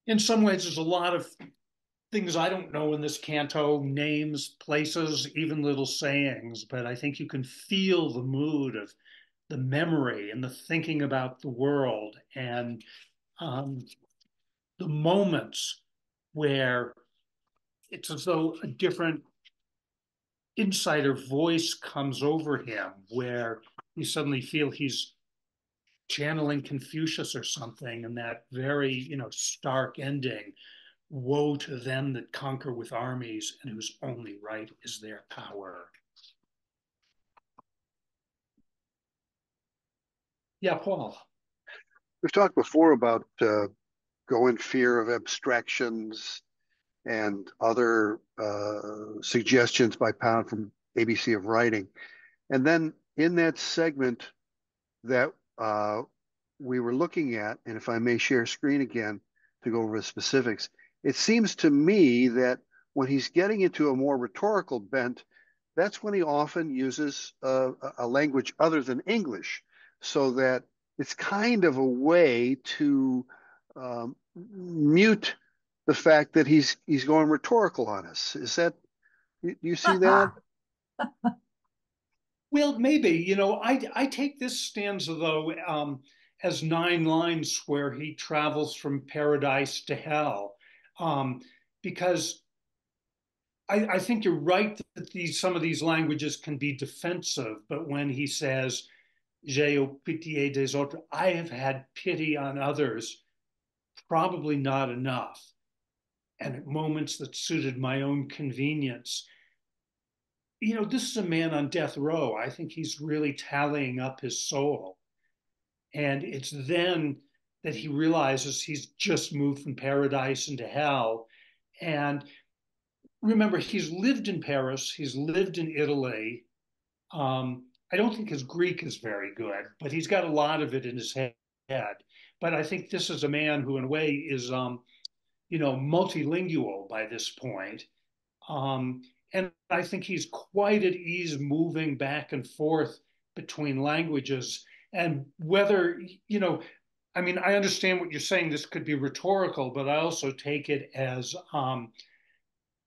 In some ways, there's a lot of things I don't know in this canto, names, places, even little sayings, but I think you can feel the mood of the memory and the thinking about the world and um, the moments where it's as though a different insider voice comes over him where you suddenly feel he's channeling Confucius or something, and that very, you know, stark ending. Woe to them that conquer with armies and whose only right is their power. Yeah, Paul. We've talked before about uh, go in fear of abstractions and other uh, suggestions by Pound from ABC of Writing. And then in that segment that uh, we were looking at, and if I may share screen again to go over the specifics, it seems to me that when he's getting into a more rhetorical bent, that's when he often uses a, a language other than English, so that it's kind of a way to um, mute the fact that he's he's going rhetorical on us. Is that you, you see that? well, maybe you know I I take this stanza though um, as nine lines where he travels from paradise to hell, um, because I, I think you're right that these some of these languages can be defensive, but when he says J'ai eu pitié des autres, I have had pity on others, probably not enough. And at moments that suited my own convenience. You know, this is a man on death row. I think he's really tallying up his soul. And it's then that he realizes he's just moved from paradise into hell. And remember, he's lived in Paris, he's lived in Italy. Um, I don't think his Greek is very good, but he's got a lot of it in his head. But I think this is a man who, in a way, is, um, you know, multilingual by this point. Um, and I think he's quite at ease moving back and forth between languages. And whether, you know, I mean, I understand what you're saying. This could be rhetorical, but I also take it as um,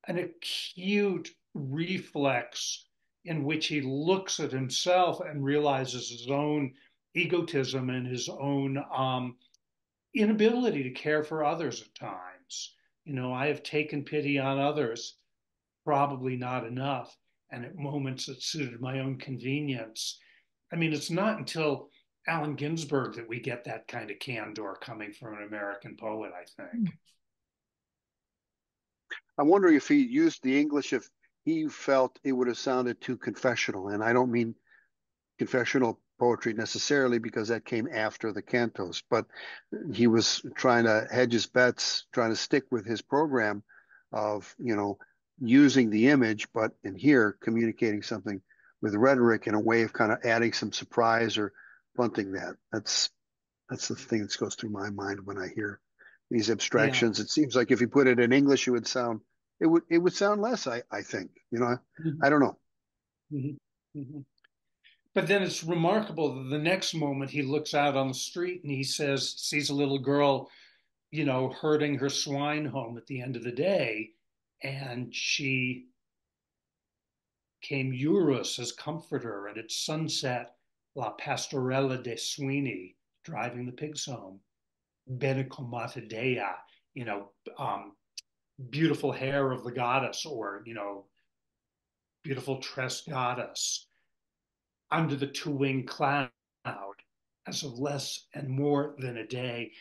an acute reflex in which he looks at himself and realizes his own egotism and his own um, inability to care for others at times. You know, I have taken pity on others, probably not enough, and at moments that suited my own convenience. I mean, it's not until Allen Ginsberg that we get that kind of candor coming from an American poet, I think. I'm wondering if he used the English if he felt it would have sounded too confessional. And I don't mean confessional poetry necessarily because that came after the cantos, but he was trying to hedge his bets, trying to stick with his program of, you know, using the image, but in here communicating something with rhetoric in a way of kind of adding some surprise or blunting that. That's that's the thing that goes through my mind when I hear these abstractions. Yeah. It seems like if you put it in English, it would sound it would it would sound less. I I think you know mm-hmm. I don't know. Mm-hmm. Mm-hmm. But then it's remarkable that the next moment he looks out on the street and he says sees a little girl, you know, herding her swine home at the end of the day, and she came Eurus as comforter, and at sunset, La Pastorella dei suini driving the pigs home. Benecomata Dea, you know, um, beautiful hair of the goddess or, you know, beautiful tress goddess under the two winged cloud as of less and more than a day.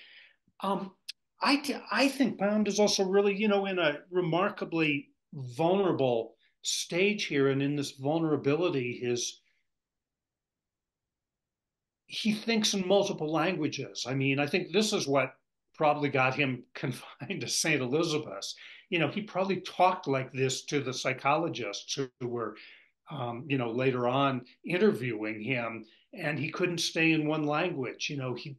Um, I, I think Pound is also really, you know, in a remarkably vulnerable stage here. And in this vulnerability, his he thinks in multiple languages. I mean, I think this is what probably got him confined to St. Elizabeth's. You know, he probably talked like this to the psychologists who were, um, you know, later on interviewing him, and he couldn't stay in one language. You know, he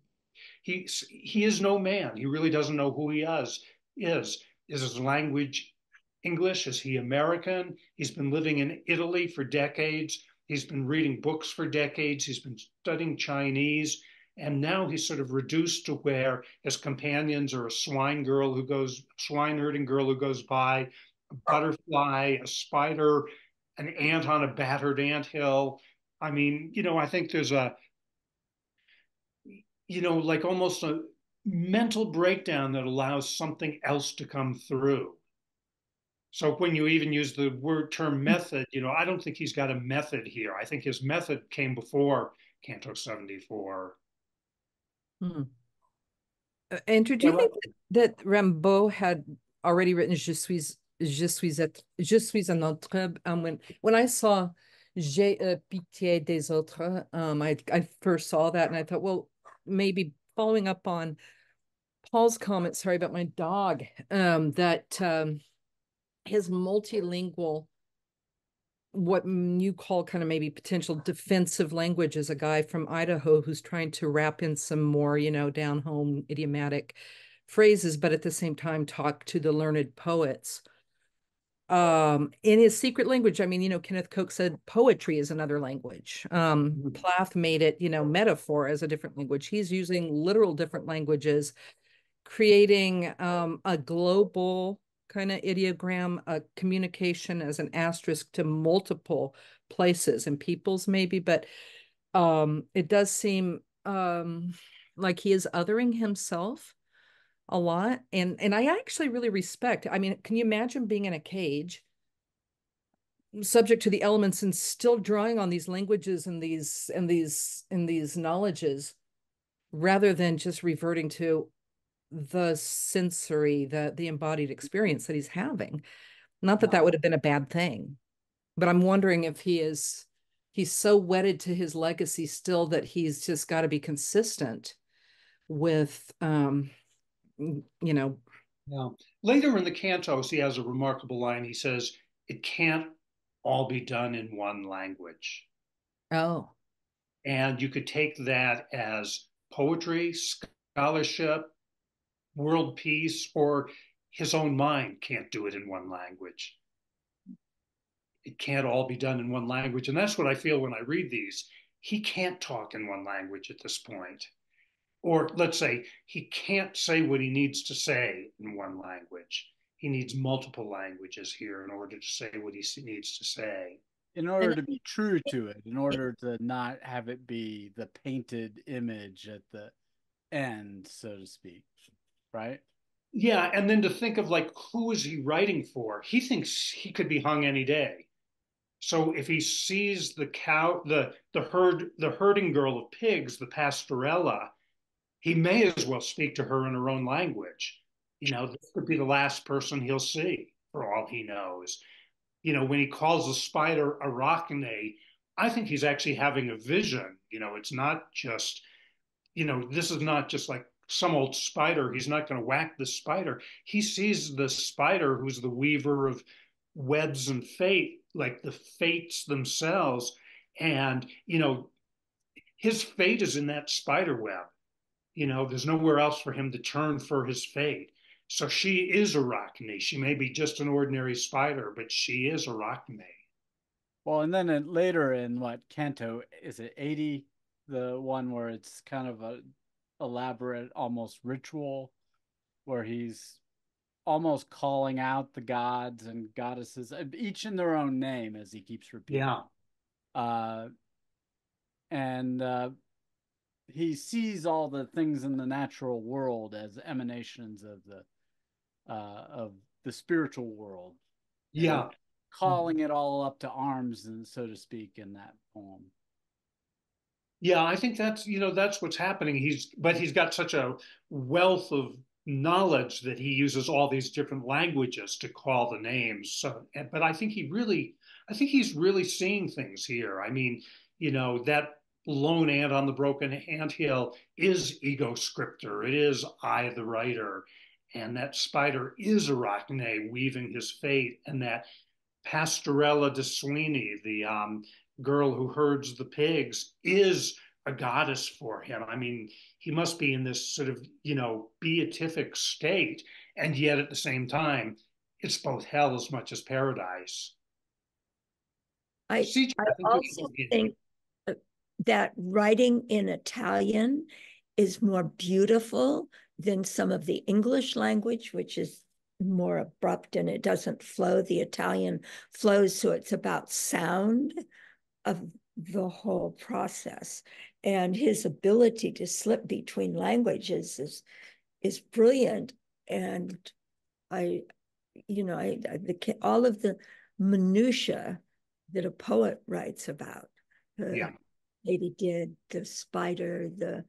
he he is no man. He really doesn't know who he is. Is is his language English? Is he American? He's been living in Italy for decades. He's been reading books for decades. He's been studying Chinese. And now he's sort of reduced to where his companions are a swine girl who goes, swine herding girl who goes by, a butterfly, a spider, an ant on a battered ant hill. I mean, you know, I think there's a, you know, like almost a mental breakdown that allows something else to come through. So when you even use the word term method, you know, I don't think he's got a method here. I think his method came before Canto 74. Hmm. Uh, Andrew, do you think that, that Rimbaud had already written Je suis, Je suis, et, Je suis un autre? Um, when, when I saw J'ai uh, pitié des autres, um, I, I first saw that and I thought, well, maybe following up on Paul's comment, sorry about my dog, um, that um, his multilingual what you call kind of maybe potential defensive language is a guy from Idaho who's trying to wrap in some more, you know, down home idiomatic phrases, but at the same time talk to the learned poets. Um, in his secret language, I mean, you know, Kenneth Koch said poetry is another language. Um, mm-hmm. Plath made it, you know, metaphor as a different language. He's using literal different languages, creating um, a global kind of ideogram, a communication as an asterisk to multiple places and peoples, maybe, but um, it does seem um, like he is othering himself a lot. And and I actually really respect. I mean, can you imagine being in a cage? subject to the elements and still drawing on these languages and these and these and these knowledges rather than just reverting to the sensory, the the embodied experience that he's having. Not that that would have been a bad thing, but I'm wondering if he is he's so wedded to his legacy still that he's just got to be consistent with um Mm, you know yeah later in the cantos he has a remarkable line he says it can't all be done in one language oh and you could take that as poetry scholarship world peace or his own mind can't do it in one language. It can't all be done in one language. And that's what I feel when I read these. He can't talk in one language at this point. Or let's say he can't say what he needs to say in one language. He needs multiple languages here in order to say what he needs to say. In order to be true to it, in order to not have it be the painted image at the end, so to speak right? Yeah, and then to think of like who is he writing for? He thinks he could be hung any day. So if he sees the cow, the the herd, the herding girl of pigs, the pastorella, he may as well speak to her in her own language. You know, this could be the last person he'll see for all he knows. You know, when he calls the spider arachne, I think he's actually having a vision. You know, it's not just, you know, this is not just like some old spider. He's not going to whack the spider. He sees the spider, who's the weaver of webs and fate, like the fates themselves. And, you know, his fate is in that spider web. You know, there's nowhere else for him to turn for his fate. So she is a Arachne. She may be just an ordinary spider, but she is a Arachne. Well, and then later in what Canto is it 80, the one where it's kind of a elaborate, almost ritual where he's almost calling out the gods and goddesses, uh, each in their own name, as he keeps repeating. Yeah. Uh, and uh, he sees all the things in the natural world as emanations of the uh, of the spiritual world. Yeah. Calling it all up to arms, and so to speak, in that poem. Yeah, I think that's you know that's what's happening. He's but he's got such a wealth of knowledge that he uses all these different languages to call the names. So, but I think he really, I think he's really seeing things here. I mean, you know that lone ant on the broken ant hill is ego scriptor. It is I the writer, and that spider is Arachne weaving his fate, and that Pastorella dei suini, the um, girl who herds the pigs is a goddess for him. I mean, he must be in this sort of, you know, beatific state. And yet at the same time, it's both hell as much as paradise. I, I, I also think that writing in Italian is more beautiful than some of the English language, which is more abrupt and it doesn't flow. The Italian flows, so it's about sound of the whole process. And his ability to slip between languages is is brilliant. And I, you know, I, I the all of the minutia that a poet writes about. Uh, yeah. Lady did the spider, the,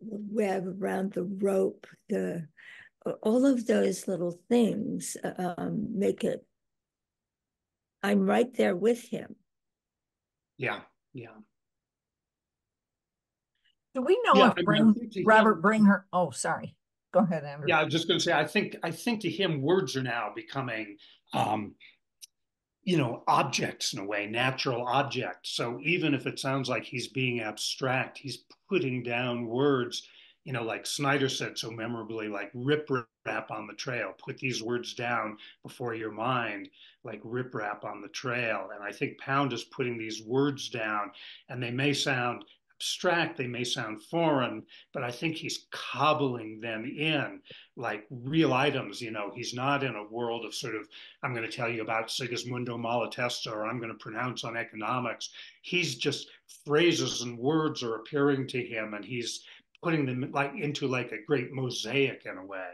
the web around the rope, the all of those little things um, make it. I'm right there with him. Yeah, yeah. Do we know yeah, if bring, Robert him, bring her? Oh, sorry. Go ahead, Andrew. Yeah, I was just going to say. I think I think to him, words are now becoming um, you know, objects in a way, natural objects. So even if it sounds like he's being abstract, he's putting down words, you know, like Snyder said so memorably, like rip rap on the trail. Put these words down before your mind, like rip rap on the trail. And I think Pound is putting these words down, and they may sound abstract, they may sound foreign, but I think he's cobbling them in like real items. You know, he's not in a world of sort of, I'm going to tell you about Sigismundo Malatesta or I'm going to pronounce on economics. He's just phrases and words are appearing to him and he's putting them like into like a great mosaic in a way.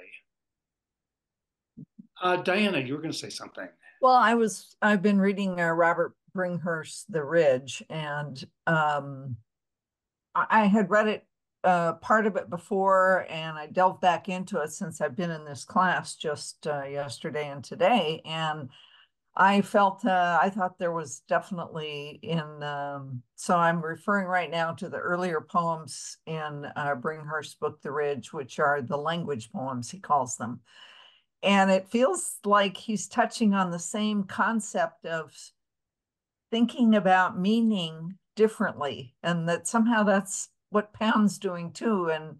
Uh, Diana, you were going to say something. Well, I was, I've been reading uh, Robert Bringhurst, The Ridge, and um, I had read it, uh, part of it before, and I delved back into it since I've been in this class just uh, yesterday and today. And I felt, uh, I thought there was definitely in, um, so I'm referring right now to the earlier poems in uh, Bringhurst's book, The Ridge, which are the language poems, he calls them. And it feels like he's touching on the same concept of thinking about meaning differently and that somehow that's what pound's doing too and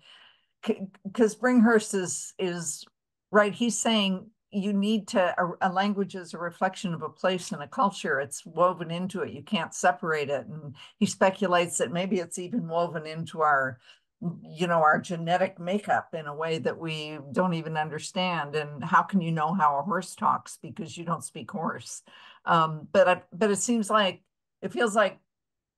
because bringhurst is is right he's saying you need to a, a, language is a reflection of a place and a culture it's woven into it you can't separate it and he speculates that maybe it's even woven into our you know our genetic makeup in a way that we don't even understand and how can you know how a horse talks because you don't speak horse? Um, but I, but it seems like it feels like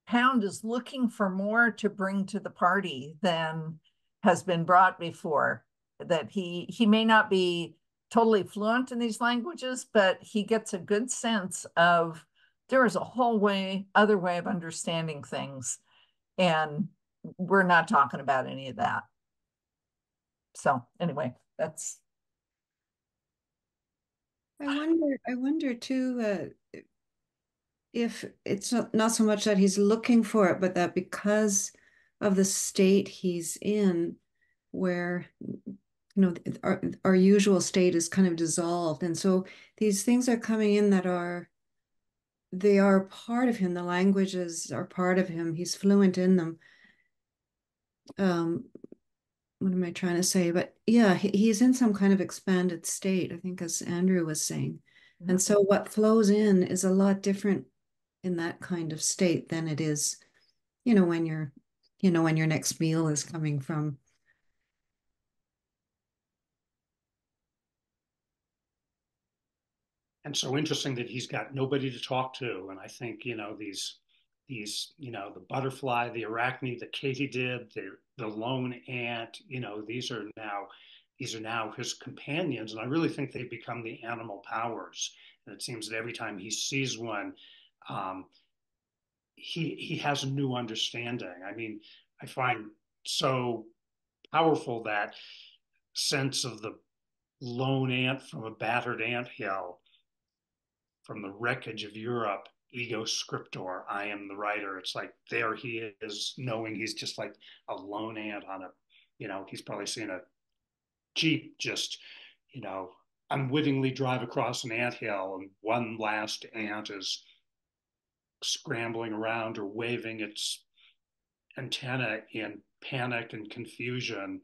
Pound is looking for more to bring to the party than has been brought before. That he he may not be totally fluent in these languages, but he gets a good sense of there is a whole way other way of understanding things, and we're not talking about any of that. So anyway, that's. I wonder. I wonder too. Uh, if it's not, not so much that he's looking for it, but that because of the state he's in, where you know our, our usual state is kind of dissolved, and so these things are coming in that are they are part of him. The languages are part of him. He's fluent in them. Um, what am I trying to say? But yeah, he, he's in some kind of expanded state. I think, as Andrew was saying. And so what flows in is a lot different in that kind of state than it is, you know, when you're, you know, when your next meal is coming from. And so interesting that he's got nobody to talk to. And I think, you know, these these, you know, the butterfly, the arachne, the katydid, the the lone ant, you know, these are now these are now his companions. And I really think they've become the animal powers. And it seems that every time he sees one, um, he he has a new understanding. I mean, I find so powerful that sense of the lone ant from a battered ant hill, from the wreckage of Europe, ego scriptor, I am the writer. It's like there he is, knowing he's just like a lone ant on a, you know, he's probably seen a jeep just, you know, unwittingly drive across an ant hill, and one last ant is scrambling around or waving its antenna in panic and confusion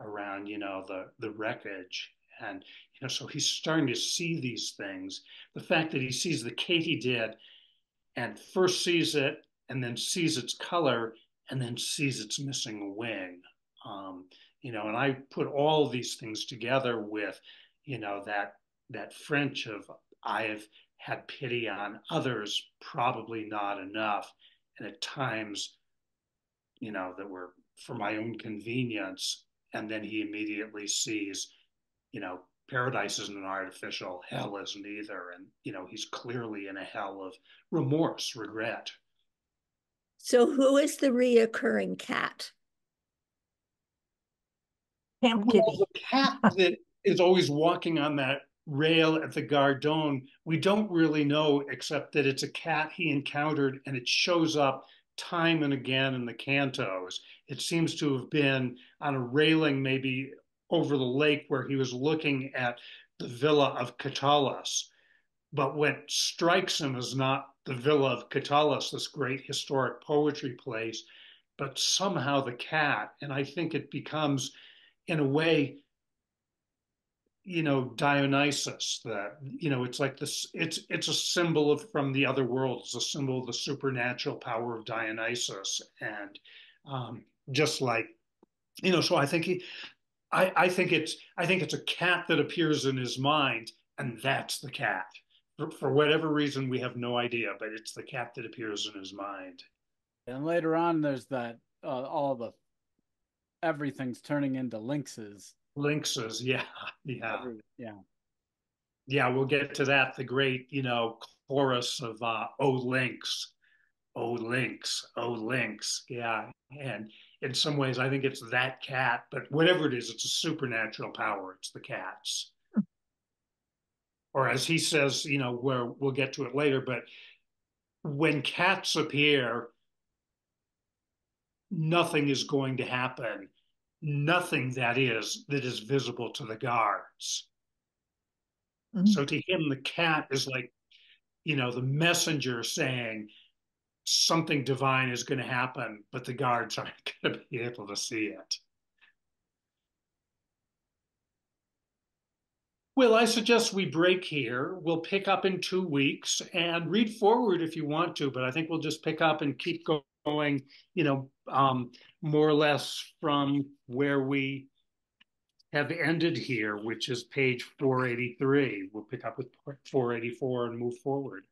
around you know the the wreckage. And you know so he's starting to see these things. The fact that he sees the katydid and first sees it and then sees its color and then sees its missing wing. Um, you know and i put all these things together with you know that that french of i've had pity on others, probably not enough. And at times, you know, that were for my own convenience. And then he immediately sees, you know, paradise isn't an artificial, hell isn't either. And, you know, he's clearly in a hell of remorse, regret. So, who is the reoccurring cat? Camp Kitty. Well, the cat that is always walking on that rail at the Gardone, we don't really know except that it's a cat he encountered and it shows up time and again in the cantos. It seems to have been on a railing maybe over the lake where he was looking at the villa of Catullus. But what strikes him is not the Villa of Catullus, this great historic poetry place, but somehow the cat. And I think it becomes, in a way, you know Dionysus that you know it's like this it's it's a symbol of from the other world. It's a symbol of the supernatural power of Dionysus. And um, just like you know so I think he I, I think it's I think it's a cat that appears in his mind and that's the cat. For, for whatever reason we have no idea but it's the cat that appears in his mind. And later on there's that uh, all the everything's turning into lynxes Lynxes, yeah, yeah, yeah, yeah. We'll get to that. The great, you know, chorus of uh, "Oh Lynx, Oh Lynx, Oh Lynx." Yeah, and in some ways, I think it's that cat, but whatever it is, it's a supernatural power. It's the cats, or as he says, you know, where we'll get to it later, but when cats appear, nothing is going to happen nothing that is that is visible to the guards. Mm-hmm. So to him, the cat is like, you know, the messenger saying something divine is going to happen, but the guards aren't going to be able to see it. Well, I suggest we break here. We'll pick up in two weeks and read forward if you want to, but I think we'll just pick up and keep going, you know, um, more or less from where we have ended here, which is page 483. We'll pick up with 484 and move forward.